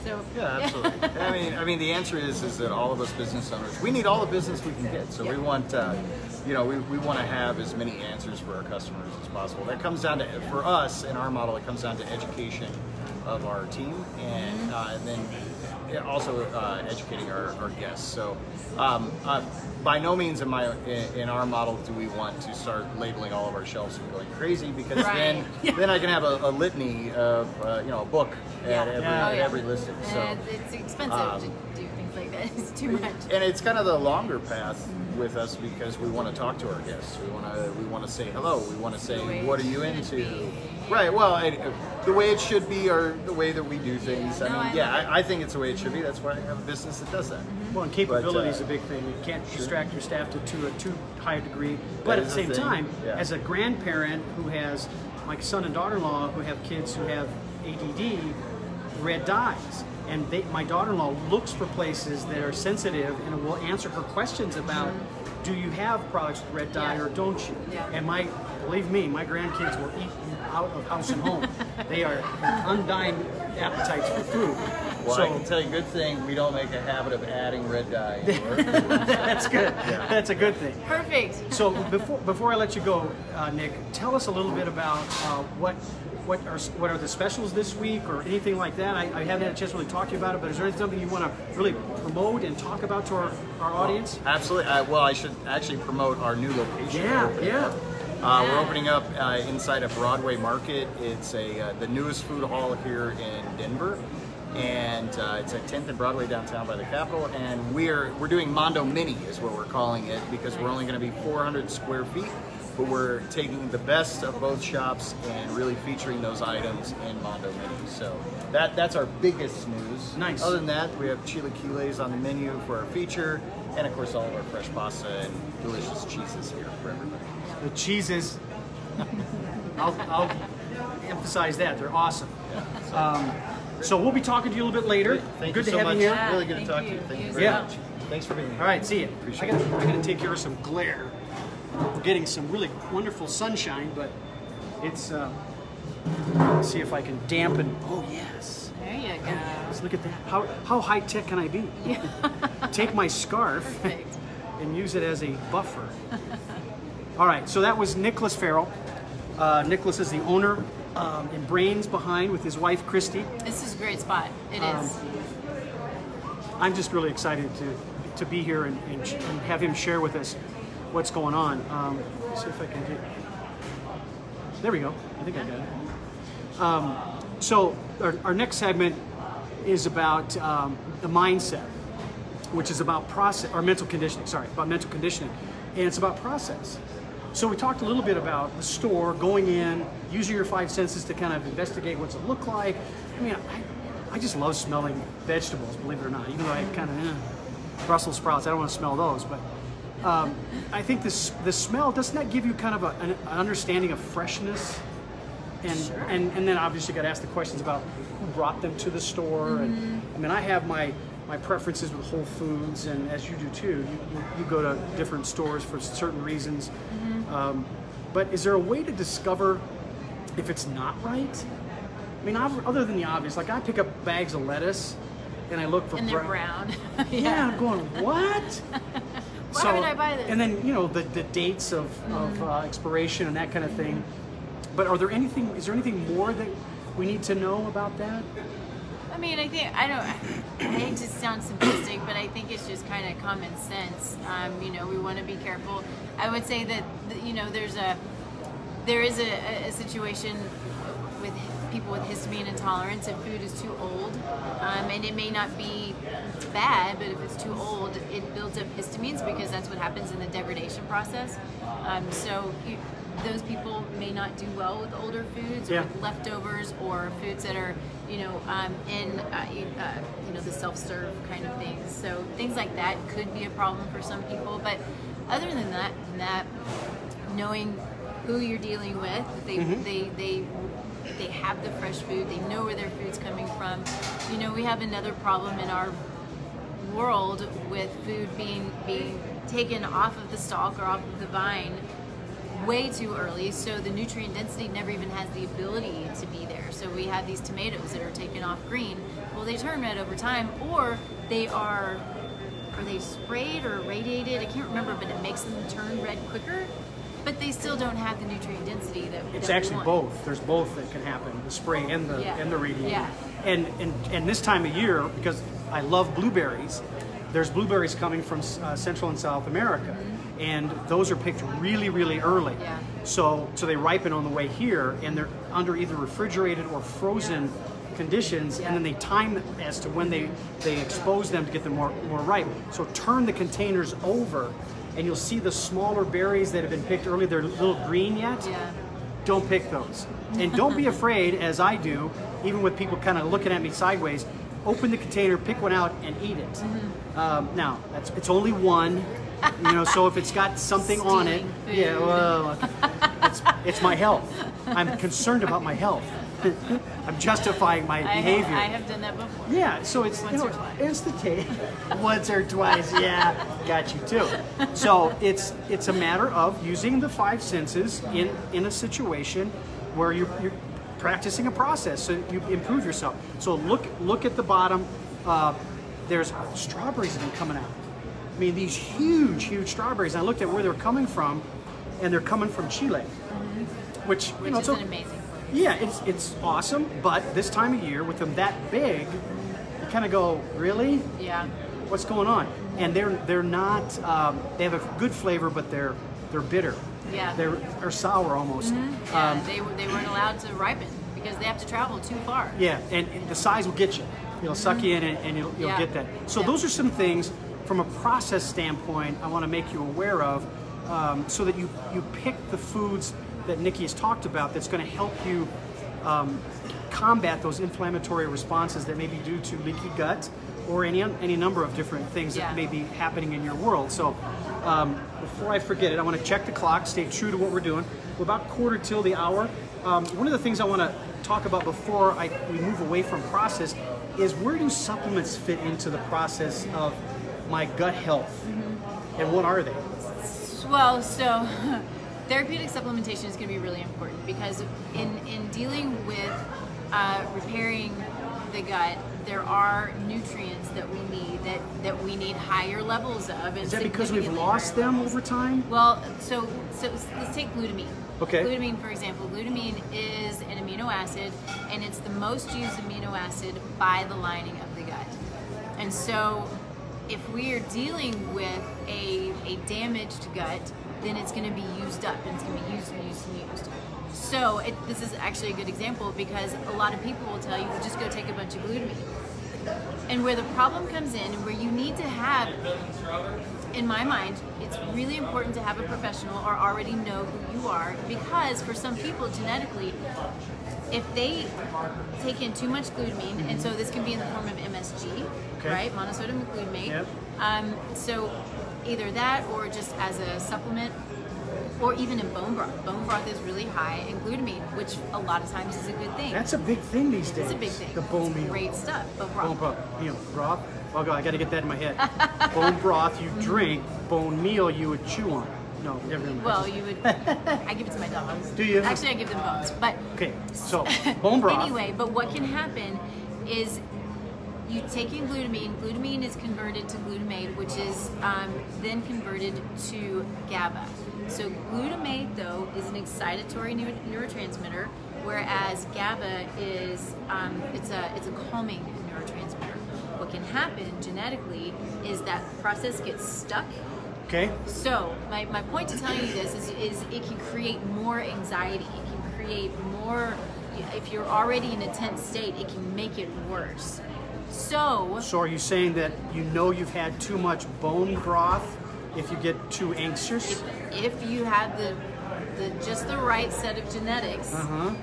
so Yeah, absolutely. I mean, I mean, the answer is is that all of us business owners, we need all the business we can get. So we want, uh, you know, we, we want to have as many answers for our customers as possible. That comes down to, for us in our model, it comes down to education of our team, and, uh, and then yeah, also uh, educating our, our guests. So, um, uh, by no means in my in, in our model do we want to start labeling all of our shelves and going crazy because Right. then then I can have a, a litany of uh, you know a book Yeah. at every, Yeah. at Oh, yeah. every listing. So. and it's expensive um, to do things like that it's too much and it's kind of the longer path with us because we want to talk to our guests. We want to we want to say hello. We want to say what are you into? Be. Right. Well, I, uh, the way it should be, or the way that we do things. Yeah. I No, mean, I yeah. I, I think it's the way it should be. That's why I have a business that does that. Mm-hmm. Well, and capability is But, a uh, big thing. You can't distract your staff to, to a too high a degree. But at the same thing, time, yeah. as a grandparent who has my son and daughter-in-law who have kids who have ADD, red dyes. And they, my daughter-in-law looks for places that are sensitive and will answer her questions about, mm-hmm. do you have products with red dye Yeah. or don't you? Yeah. And my, believe me, my grandkids will eat you out of house and home. they are undying appetites for food. Well, so I can tell you a good thing. We don't make a habit of adding red dye. that's good. That's a good thing. Perfect. So before before I let you go, uh, Nick, tell us a little bit about uh, what what are what are the specials this week or anything like that. I, I haven't had a chance to really talk to you about it, but is there something you want to really promote and talk about to our, our audience? Absolutely. I, well, I should actually promote our new location. Yeah, yeah. up. Uh, we're opening up uh, inside of Broadway Market. It's a uh, the newest food hall here in Denver, and uh, it's at 10th and Broadway downtown by the Capitol. And we're we're doing Mondo Mini is what we're calling it because we're only going to be 400 square feet, but we're taking the best of both shops and really featuring those items in Mondo Mini. So that that's our biggest news. Nice. Other than that, we have chilaquiles on the menu for our feature, and of course all of our fresh pasta and delicious cheeses here for everybody. The cheeses. I'll, I'll emphasize that they're awesome. Um, so we'll be talking to you a little bit later. Thank good you to so have much. you here. Yeah, really good to talk you. to you. Thank you You very as much. well. Thanks for being here. All right, see you. I Appreciate gotta, I gotta take care of some glare. We're getting some really wonderful sunshine, but it's. Uh, let's see if I can dampen. Oh yes. There you go. Let's look at that. How how high tech can I be? take my scarf Perfect. and use it as a buffer. All right, so that was Nicholas Farrell. Uh, Nicholas is the owner um, and brains behind with his wife Christy. This is a great spot. It Um, is. I'm just really excited to to be here and, and, and have him share with us what's going on. Um, let's see if I can get. There we go. I think I got it. Um, so our, our next segment is about um, the mindset, which is about process or mental conditioning. Sorry, about mental conditioning, and it's about process. So we talked a little bit about the store, going in, using your five senses to kind of investigate what's it look like. I mean, I, I just love smelling vegetables, believe it or not. Even though I kind of eh, Brussels sprouts, I don't want to smell those, but um, I think this the smell doesn't that give you kind of a, an, an understanding of freshness, and and and then obviously got to ask the questions about who brought them to the store. And I mean, I have my my preferences with Whole Foods, and as you do too, you, you, you go to different stores for certain reasons. Um, but is there a way to discover if it's not right? I mean, other than the obvious, like I pick up bags of lettuce and I look for And they're brown- brown. yeah, I'm going, what? Why would I buy this? And then, you know, the, the dates of, of uh, expiration and that kind of thing. But are there anything, is there anything more that we need to know about that? Mean, I think I don't. I hate to sound simplistic, but I think it's just kind of common sense. Um, you know, we want to be careful. I would say that you know there's a there is a, a situation with people with histamine intolerance if food is too old, um, and it may not be bad, but if it's too old, it builds up histamines because that's what happens in the degradation process. Um, so. You, those people may not do well with older foods or Yeah. with leftovers or foods that are, you know, um, in, uh, you, uh, you know, the self-serve kind of things. So things like that could be a problem for some people. But other than that, than that knowing who you're dealing with, they, they, they, they have the fresh food. They know where their food's coming from. You know, we have another problem in our world with food being being taken off of the stalk or off of the vine way too early so the nutrient density never even has the ability to be there so we have these tomatoes that are taken off green well they turn red over time or they are are they sprayed or radiated i can't remember but it makes them turn red quicker but they still don't have the nutrient density that It's that actually both. There's both that can happen: the spray and the Yeah. and the radiating. Yeah. And and and this time of year, because I love blueberries, there's blueberries coming from uh, Central and South America, and those are picked really really early. Yeah. So so they ripen on the way here, and they're under either refrigerated or frozen conditions, and then they time as to when they they expose them to get them more more ripe. So turn the containers over. And you'll see the smaller berries that have been picked early. They're a little green yet yeah don't pick those. And don't be afraid, as I do, even with people kind of looking at me sideways, open the container, pick one out, and eat it. Mm-hmm. Um, now, that's, it's only one, you know, so if it's got something on it, Stealing yeah, well, it's, it's my health. I'm concerned about my health. I'm justifying my I have, behavior. I have done that before Yeah, so it's Once you know or twice. it's the taste. Once or twice, yeah, got you too. So it's it's a matter of using the five senses in in a situation where you're, you're practicing a process so you improve yourself. So look look at the bottom. Uh, there's strawberries that have been coming out. I mean, these huge, huge strawberries. I looked at where they're coming from, and they're coming from Chile, which you Which know, an amazing. yeah, it's it's awesome, but this time of year with them that big, you kind of go, really? Yeah. What's going on? And they're they're not. Um, they have a good flavor, but they're they're bitter. Yeah. They're or sour almost. Yeah, Um, they, they weren't allowed to ripen because they have to travel too far. yeah, and, and the size will get you. It'll suck you in, and, and you'll, you'll Yeah. get that. So Yeah. those are some things from a process standpoint I want to make you aware of, um, so that you you pick the foods that Nikki has talked about. That's going to help you um, combat those inflammatory responses that may be due to leaky gut or any any number of different things Yeah. that may be happening in your world. So um, before I forget it, I want to check the clock, stay true to what we're doing. We're about quarter till the hour. Um, one of the things I want to talk about before I, we move away from process is where do supplements fit into the process of my gut health, and what are they? Well, so therapeutic supplementation is going to be really important because in in dealing with uh, repairing the gut, there are nutrients that we need that that we need higher levels of. Is that because we've lost them levels. over time? Well, so so let's take glutamine. Okay. Glutamine, for example, glutamine is an amino acid, and it's the most used amino acid by the lining of the gut. And so, if we are dealing with a, a damaged gut, then it's going to be used up, and it's going to be used and used and used. So, it, this is actually a good example because a lot of people will tell you, well, just go take a bunch of glutamine. And where the problem comes in, and where you need to have, in my mind, it's really important to have a professional or already know who you are because for some people genetically, if they take in too much glutamine, and so this can be in the form of MSG, Okay. right, monosodium glutamate. Yep. Um, so either that or just as a supplement or even in bone broth. Bone broth is really high in glutamine, which a lot of times is a good thing. That's a big thing these days. it's a big thing. The bone meal. Great stuff. Bone broth. Bone broth, meal, broth. Oh god, I got to get that in my head. bone broth you drink, bone meal you would chew on. No, never mind. Well, you would. I give it to my dogs. Do you? Actually, I give them bones. But okay, so bone broth. anyway, but what can happen is you take in glutamine. Glutamine is converted to glutamate, which is um, then converted to GABA. So glutamate, though, is an excitatory neu- neurotransmitter, whereas GABA is um, it's a it's a calming neurotransmitter. What can happen genetically is that process gets stuck Okay, so my, my point to telling you this is, is it can create more anxiety. It can create more, if you're already in a tense state, it can make it worse. So, so are you saying that you know you've had too much bone broth if you get too anxious? if, if you have the, the just the right set of genetics, Uh-huh.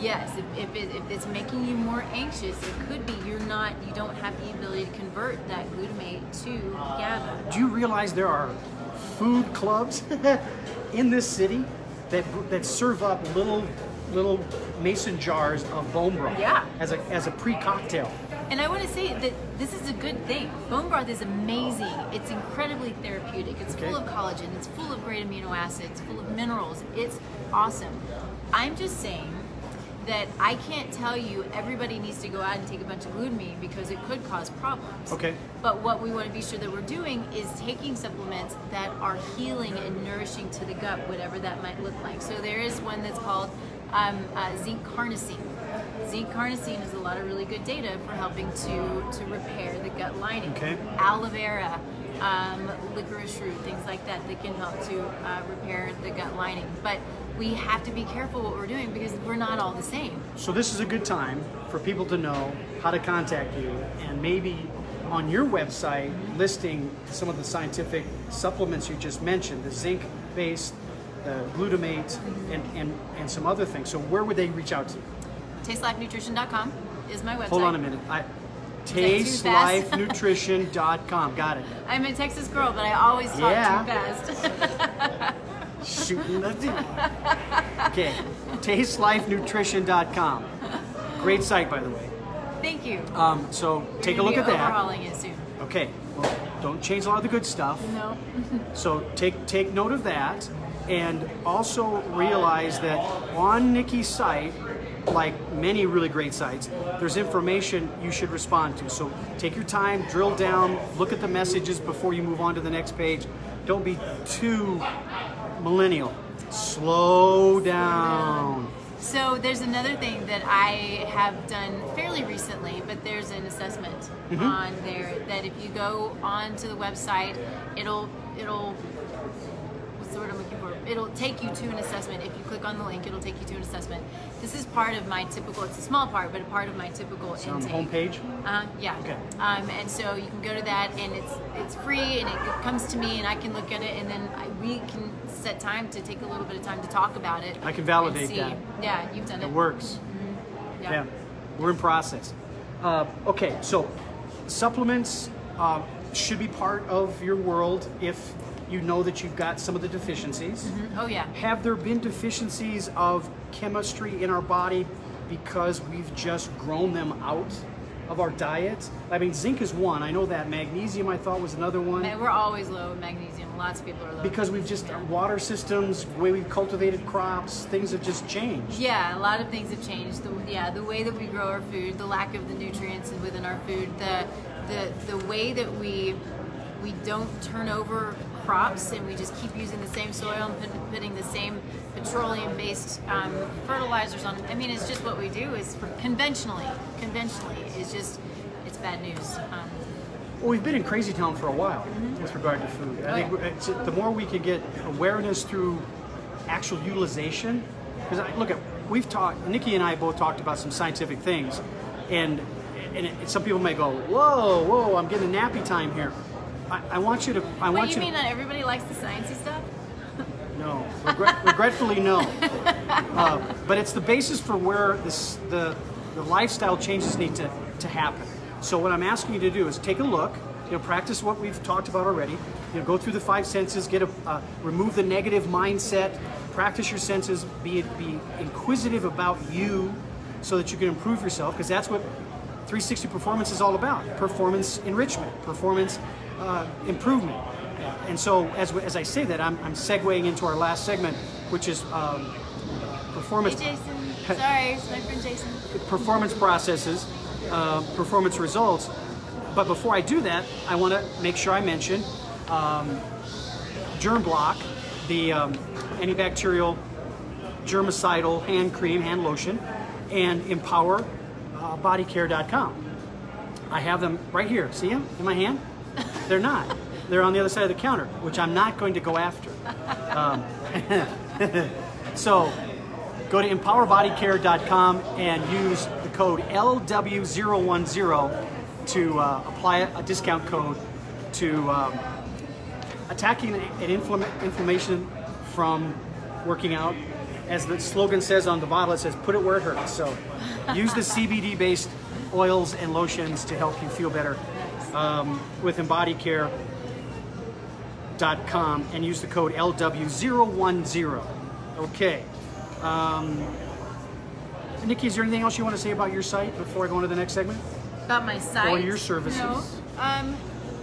yes, if, if, it, if it's making you more anxious, it could be you're not, you don't have the ability to convert that glutamate to GABA. Do you realize there are food clubs in this city that that serve up little little mason jars of bone broth Yeah. as a as a pre-cocktail? And I want to say that this is a good thing. Bone broth is amazing. It's incredibly therapeutic. It's full of collagen. It's full of great amino acids, full of minerals. It's awesome. I'm just saying that I can't tell you everybody needs to go out and take a bunch of glutamine because it could cause problems. Okay. But what we want to be sure that we're doing is taking supplements that are healing and nourishing to the gut, whatever that might look like. So there is one that's called um, uh, zinc carnosine. Zinc carnosine has a lot of really good data for helping to, to repair the gut lining. Okay. Aloe vera, um, licorice root, things like that that can help to uh, repair the gut lining. But we have to be careful what we're doing because we're not all the same. So this is a good time for people to know how to contact you and maybe on your website listing some of the scientific supplements you just mentioned, the zinc based, the glutamate, and, and, and some other things. So where would they reach out to you? TasteLifeNutrition.com is my website. Hold on a minute. I? TasteLifeNutrition.com. Got it. I'm a Texas girl, but I always talk Yeah. too fast. Shooting the deep. Okay. TasteLifeNutrition.com. Great site, by the way. Thank you. Um, so take a We're look at that. Overhauling it soon. Okay. Well, don't change a lot of the good stuff. No. So take take note of that. And also realize that on Nikki's site, like many really great sites, there's information you should respond to. So take your time, drill down, look at the messages before you move on to the next page. Don't be too millennial. Slow down. So there's another thing that I have done fairly recently, but there's an assessment mm-hmm. on there that if you go onto the website, it'll it'll what's the word I'm looking for? It'll take you to an assessment. If you click on the link, it'll take you to an assessment. This is part of my typical. It's a small part, but a part of my typical on intake. homepage. Uh, yeah. Okay. Um, and so you can go to that, and it's it's free, and it, it comes to me, and I can look at it, and then I, we can set time to take a little bit of time to talk about it. I can validate that. Yeah, you've done it. It works. Yeah. Yeah, we're in process. Uh, okay, so supplements uh, should be part of your world if you know that you've got some of the deficiencies. Mm-hmm. Oh yeah. Have there been deficiencies of chemistry in our body because we've just grown them out of our diet? I mean, zinc is one. I know that. Magnesium, I thought, was another one. We're always low in magnesium. Lots of people are low. Because we've just, magnesium. water systems, the way we've cultivated crops, things have just changed. Yeah, a lot of things have changed. The, yeah, the way that we grow our food, the lack of the nutrients within our food, the the the way that we we don't turn over crops and we just keep using the same soil and putting the same petroleum-based um, fertilizers on. I mean, it's just what we do. Is conventionally, conventionally, is just it's bad news. Um, Well, we've been in crazy town for a while with regard to food. I Oh, think yeah. it's, the more we can get awareness through actual utilization, because look at we've talked. Nikki and I both talked about some scientific things, and and it, some people may go, "Whoa, whoa, I'm getting nappy time here." I, I want you to. I what want you you. mean? that everybody likes the sciencey stuff? No, Regret, regretfully no. Uh, but it's the basis for where this, the the lifestyle changes need to, to happen. So what I'm asking you to do is take a look, you know, practice what we've talked about already. You know, go through the five senses, get a uh, remove the negative mindset, practice your senses, be be inquisitive about you, so that you can improve yourself, because that's what 360 performance is all about: performance enrichment, performance uh, improvement. And so, as, as I say that, I'm, I'm segueing into our last segment, which is um, Hey, performance Jason. Sorry, it's my friend Jason. performance processes, uh, performance results. But before I do that, I want to make sure I mention um, Germ Block, the um, antibacterial germicidal hand cream, hand lotion, and EmpowerBodyCare.com. uh, I have them right here. See them in my hand? They're not. They're on the other side of the counter, which I'm not going to go after. Um, so go to empowerbodycare.com and use the code LW010 to uh, apply a discount code to um, attacking an inflama- inflammation from working out. As the slogan says on the bottle, it says "Put it where it hurts." So, use the CBD-based oils and lotions to help you feel better um, with EmbodyCare.com and use the code LW010. Okay. Um, Nikki, is there anything else you want to say about your site before I go on to the next segment? About my site. Or your services. No. Um,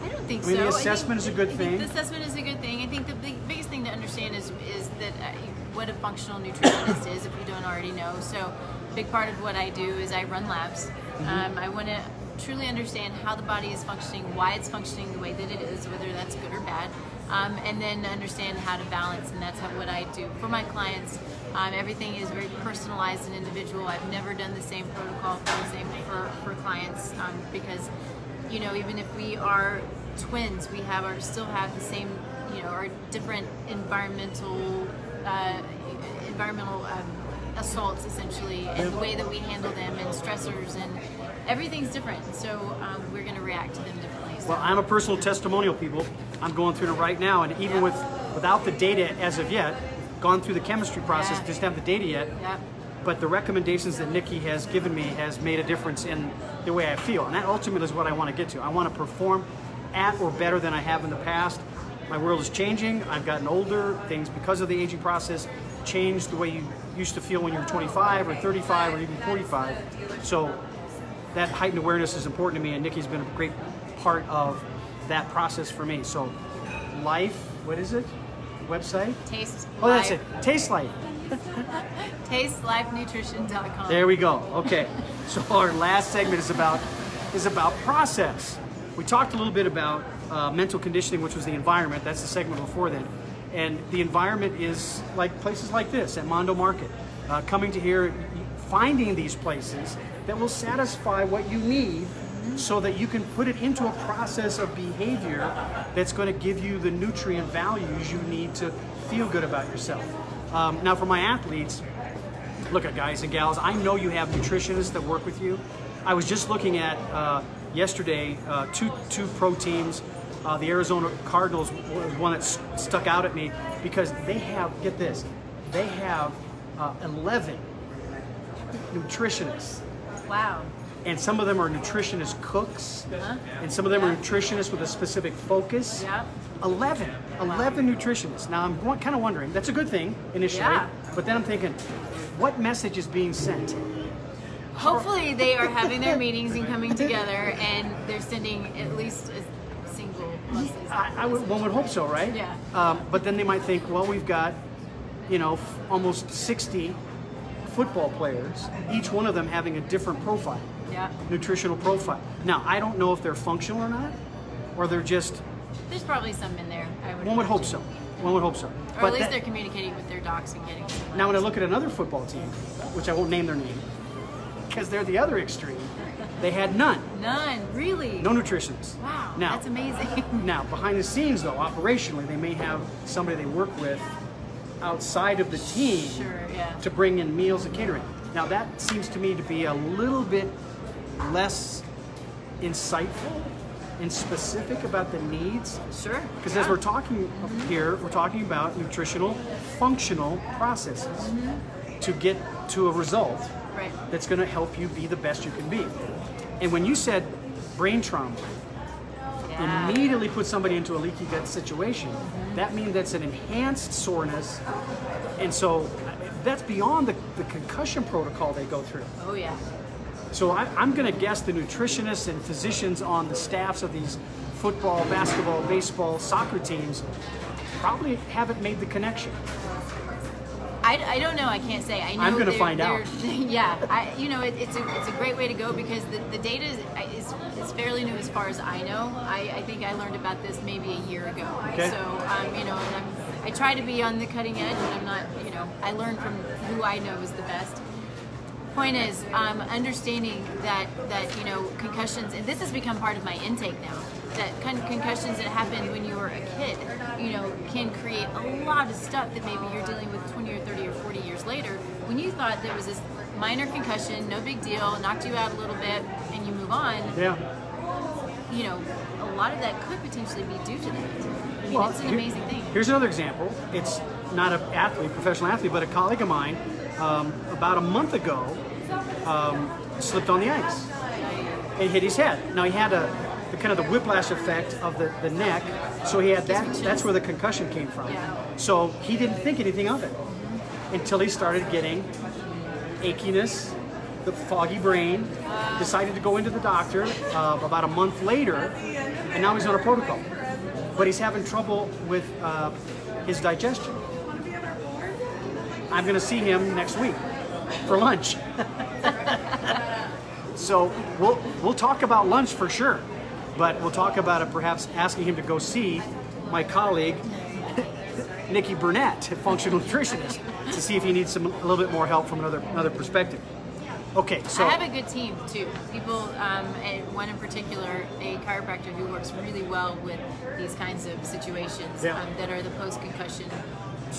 I don't think I mean, so. the think- assessment is a good I think thing. The assessment is a good thing. I think the big, biggest thing to understand is is that uh, what a functional nutritionist is, if you don't already know. So, a big part of what I do is I run labs. Mm-hmm. Um, I want to truly understand how the body is functioning, why it's functioning the way that it is, whether that's good or bad, um, and then understand how to balance. And that's how, what I do for my clients. Um, everything is very personalized and individual. I've never done the same protocol for the same for, for clients um, because you know even if we are twins, we have our still have the same you know our different environmental uh, environmental um, assaults essentially and the way that we handle them and stressors and everything's different. So um, we're going to react to them differently. So. Well, I'm a personal testimonial, people. I'm going through it right now, and even with without the data as of yet, gone through the chemistry process, Yeah. just have the data yet. Yep. But the recommendations that Nikki has given me has made a difference in the way I feel, and that ultimately is what I want to get to. I want to perform at or better than I have in the past. My world is changing. I've gotten older. Things because of the aging process changed the way you used to feel when you were 25 or 35 or even 45. So that heightened awareness is important to me, and Nikki's been a great part of that process for me. So, life, what is it? Website? Taste. Oh, that's it. Life. Taste Life. TasteLifeNutrition.com. There we go. Okay. So our last segment is about is about process. We talked a little bit about uh, mental conditioning, which was the environment. That's the segment before then. And the environment is like places like this at Mondo Market. Uh, coming to here, finding these places that will satisfy what you need so that you can put it into a process of behavior that's going to give you the nutrient values you need to feel good about yourself. Um, now, for my athletes, look at guys and gals, I know you have nutritionists that work with you. I was just looking at uh, yesterday uh, two two pro teams. Uh, the Arizona Cardinals was one that stuck out at me because they have get this, they have uh, 11 nutritionists, Wow. and some of them are nutritionist cooks, Uh-huh. and some of them are nutritionists with a specific focus. Yeah. 11, 11 nutritionists. Now I'm kind of wondering. That's a good thing initially, Yeah. but then I'm thinking, what message is being sent? Hopefully, they are having their meetings and coming together, and they're sending at least a single message. I, I would, one would hope so, right? Yeah. Um, but then they might think, well, we've got, you know, f- almost 60 football players, each one of them having a different profile, Yeah. nutritional profile. Now, I don't know if they're functional or not, or they're just. There's probably some in there. I would One would hope so. One would hope so. Or at least that- they're communicating with their docs and getting. Now, when I look at another football team, which I won't name their name, because they're the other extreme, they had none, None, really. no nutritionists. Wow, Now, that's amazing. now behind the scenes, though, operationally, they may have somebody they work with outside of the team sure, yeah. to bring in meals and catering. Now, that seems to me to be a little bit less insightful and specific about the needs Sure. because yeah. as we're talking here, we're talking about nutritional, functional processes Mm-hmm. to get to a result Right. that's going to help you be the best you can be. And when you said brain trauma, Yeah. immediately put somebody into a leaky gut situation, that means that's an enhanced soreness. And so that's beyond the, the concussion protocol they go through. Oh yeah. So I, I'm going to guess the nutritionists and physicians on the staffs of these football, basketball, baseball, soccer teams probably haven't made the connection. I, I don't know. I can't say. I know I'm gonna find out. Yeah, I, you know, it, it's a it's a great way to go because the, the data fairly new as far as I know. I, I think I learned about this maybe a year ago. Okay. So um, you know, and I'm, I try to be on the cutting edge, and I'm not. You know, I learn from who I know is the best. Point is, um, understanding that that you know concussions, and this has become part of my intake now. That con- concussions that happened when you were a kid, you know, can create a lot of stuff that maybe you're dealing with 20 or 30 or 40 years later. When you thought there was this minor concussion, no big deal, knocked you out a little bit, and you move on, Yeah. You know, a lot of that could potentially be due to that. I mean, Well, it's an here- amazing thing. Here's another example. It's not an athlete, professional athlete, but a colleague of mine. Um, about a month ago, um, slipped on the ice and hit his head. Now he had a the kind of the whiplash effect of the, the neck, so he had that. That's where the concussion came from. Yeah. So he didn't think anything of it until he started getting achiness, the foggy brain. Decided to go into the doctor uh, about a month later, and now he's on a protocol. But he's having trouble with uh, his digestion. I'm going to see him next week for lunch. so we'll we'll talk about lunch for sure, but we'll talk about it perhaps asking him to go see my colleague Nikki Burnett, functional nutritionist, to see if he needs some a little bit more help from another another perspective. Okay, so I have a good team too. People, um, and one in particular, a chiropractor who works really well with these kinds of situations Yeah. um, that are the post-concussion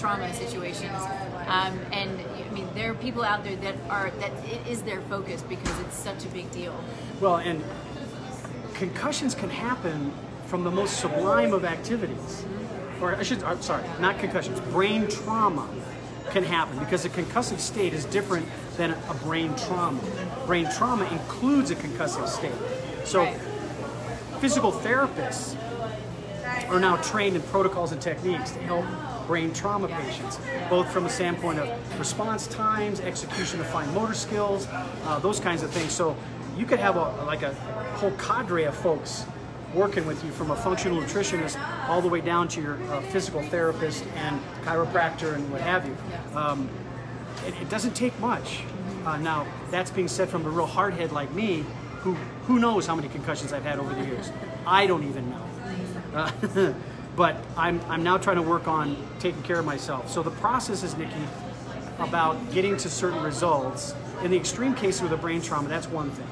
trauma situations. Um, and I mean, there are people out there that are that it is their focus because it's such a big deal. Well, and concussions can happen from the most sublime of activities. Or I should, I'm sorry, not concussions. Brain trauma can happen because a concussive state is different than a brain trauma. Brain trauma includes a concussive state. So, physical therapists are now trained in protocols and techniques to help brain trauma patients, both from a standpoint of response times, execution of fine motor skills, uh, those kinds of things. So you could have a like a whole cadre of folks working with you from a functional nutritionist all the way down to your uh, physical therapist and chiropractor and what have you. Um, it, it doesn't take much. Uh, now, that's being said from a real hardhead like me, who who knows how many concussions I've had over the years. I don't even know. Uh, but I'm, I'm now trying to work on taking care of myself. So the process is, Nikki, about getting to certain results. In the extreme case with a brain trauma, that's one thing.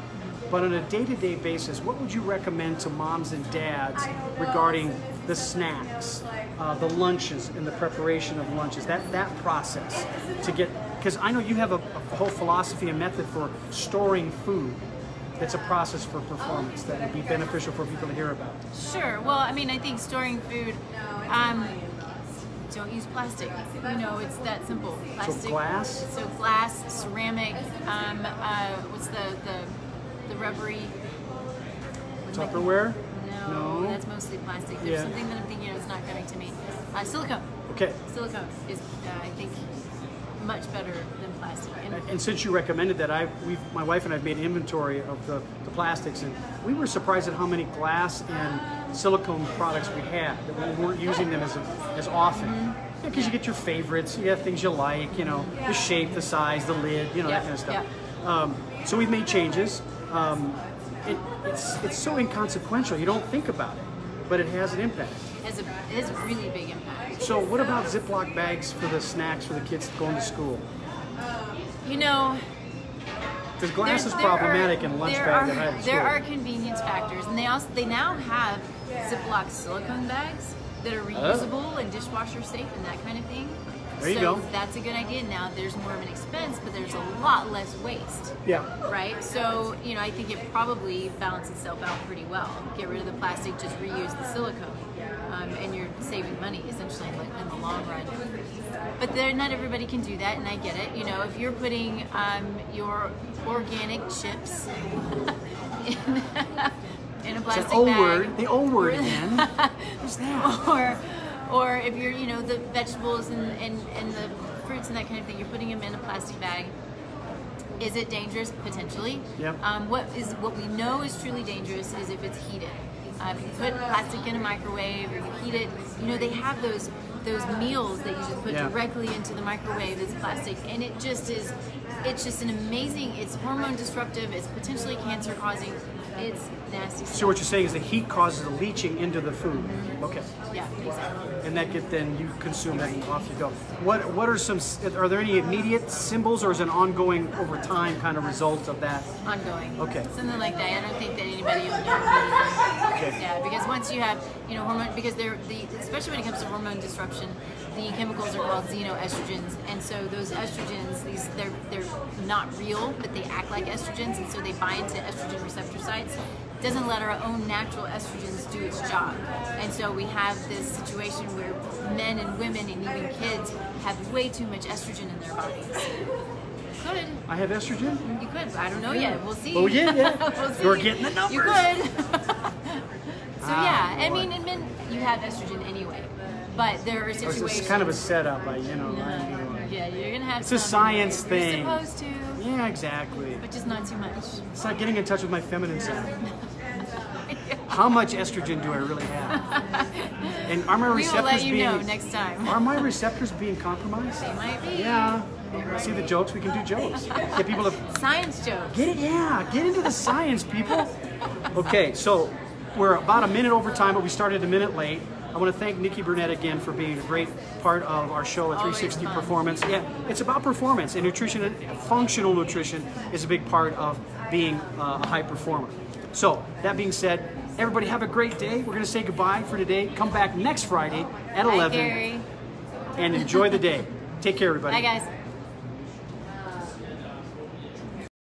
But on a day-to-day basis, what would you recommend to moms and dads regarding the snacks, uh, the lunches, and the preparation of lunches? That that process to get because I know you have a, a whole philosophy and method for storing food. That's a process for performance that would be beneficial for people to hear about. Sure. Well, I mean, I think storing food. Um, don't use plastic. You know, it's that simple. Plastic. glass? So glass, ceramic. Um, uh, what's the the the rubbery? what am I thinking? Tupperware? No, No. that's mostly plastic. There's Yeah. something that I'm thinking of that's not coming to me. Uh, silicone. Okay. Silicone is, uh, I think, much better than plastic. And And since you recommended that, I, we've, my wife and I have made inventory of the, the plastics, and we were surprised at how many glass and silicone products we had. That we weren't using them as as often. Mm-hmm. Because you get your favorites, you have things you like, you know, the shape, the size, the lid, you know, that kind of stuff. Um, so we've made changes. Um, it, it's it's so inconsequential, you don't think about it, but it has an impact. it has a, it has a really big impact. So what about Ziploc bags for the snacks for the kids going to school? You know, Because glass There's- is there are- problematic in lunch there bag are, that I There are convenience factors, and they also they now have Ziploc silicone bags that are reusable and dishwasher safe and that kind of thing. There you so go. that's a good idea. Now there's more of an expense, but there's a lot less waste. Yeah. Right? So, you know, I think it probably balances itself out pretty well. Get rid of the plastic, just reuse the silicone. Um, and you're saving money essentially in the, in the long run. But there, not everybody can do that, and I get it. You know, if you're putting um, your organic chips in, in a It's plastic an old bag, word. The old word again. What's that? or or if you're you know the vegetables and, and, and the fruits and that kind of thing you're putting them in a plastic bag. Is it dangerous? Potentially. Yep. um, what is what we know is truly dangerous is if it's heated. Uh, if you put plastic in a microwave or you heat it you know they have those those meals that you just put Yeah. directly into the microwave that's plastic and it just is it's just an amazing it's hormone disruptive it's potentially cancer causing it's nasty stuff. So what you're saying is the heat causes the leaching into the food. Mm-hmm. Okay. yeah exactly And that get then you consume it and off you go. What what are some are there any immediate symbols or is it an ongoing over time kind of result of that? ongoing. Okay. Something like that. I don't think that anybody. Okay. Yeah, because once you have, you know, hormone, because they're the, especially when it comes to hormone disruption, the chemicals are called xenoestrogens, and so those estrogens, these they're they're not real, but they act like estrogens, and so they bind to estrogen receptor sites. It Doesn't let our own natural estrogens do its job, and so we have this situation where men and women and even kids have way too much estrogen in their bodies. Could I have estrogen? you could. I don't know yet. We'll see. Oh, yeah, yeah. we'll see. You're getting the numbers. You could. so Ah, yeah, I mean, in men, you have estrogen anyway, but there are situations. It's kind of a setup? I, you know. No, I, yeah, you're gonna have. It's a some in there. science You're thing. supposed to, yeah, exactly. but just not too much. It's like getting in touch with my feminine side. How much estrogen do I really have? And are my We receptors will let you being know next time. are my receptors being compromised? They might be. Yeah. See the jokes? We can do jokes. Get people to Science jokes. get it. Yeah, get into the science, people. Okay, so we're about a minute over time, but we started a minute late. I want to thank Nikki Burnett again for being a great part of our show at Always 360 fun. Performance. Yeah, it's about performance, and nutrition, and functional nutrition, is a big part of being uh, a high performer. So that being said, everybody have a great day. We're going to say goodbye for today. Come back next Friday at Bye, 11 Gary. and enjoy the day. Take care, everybody. Bye, guys.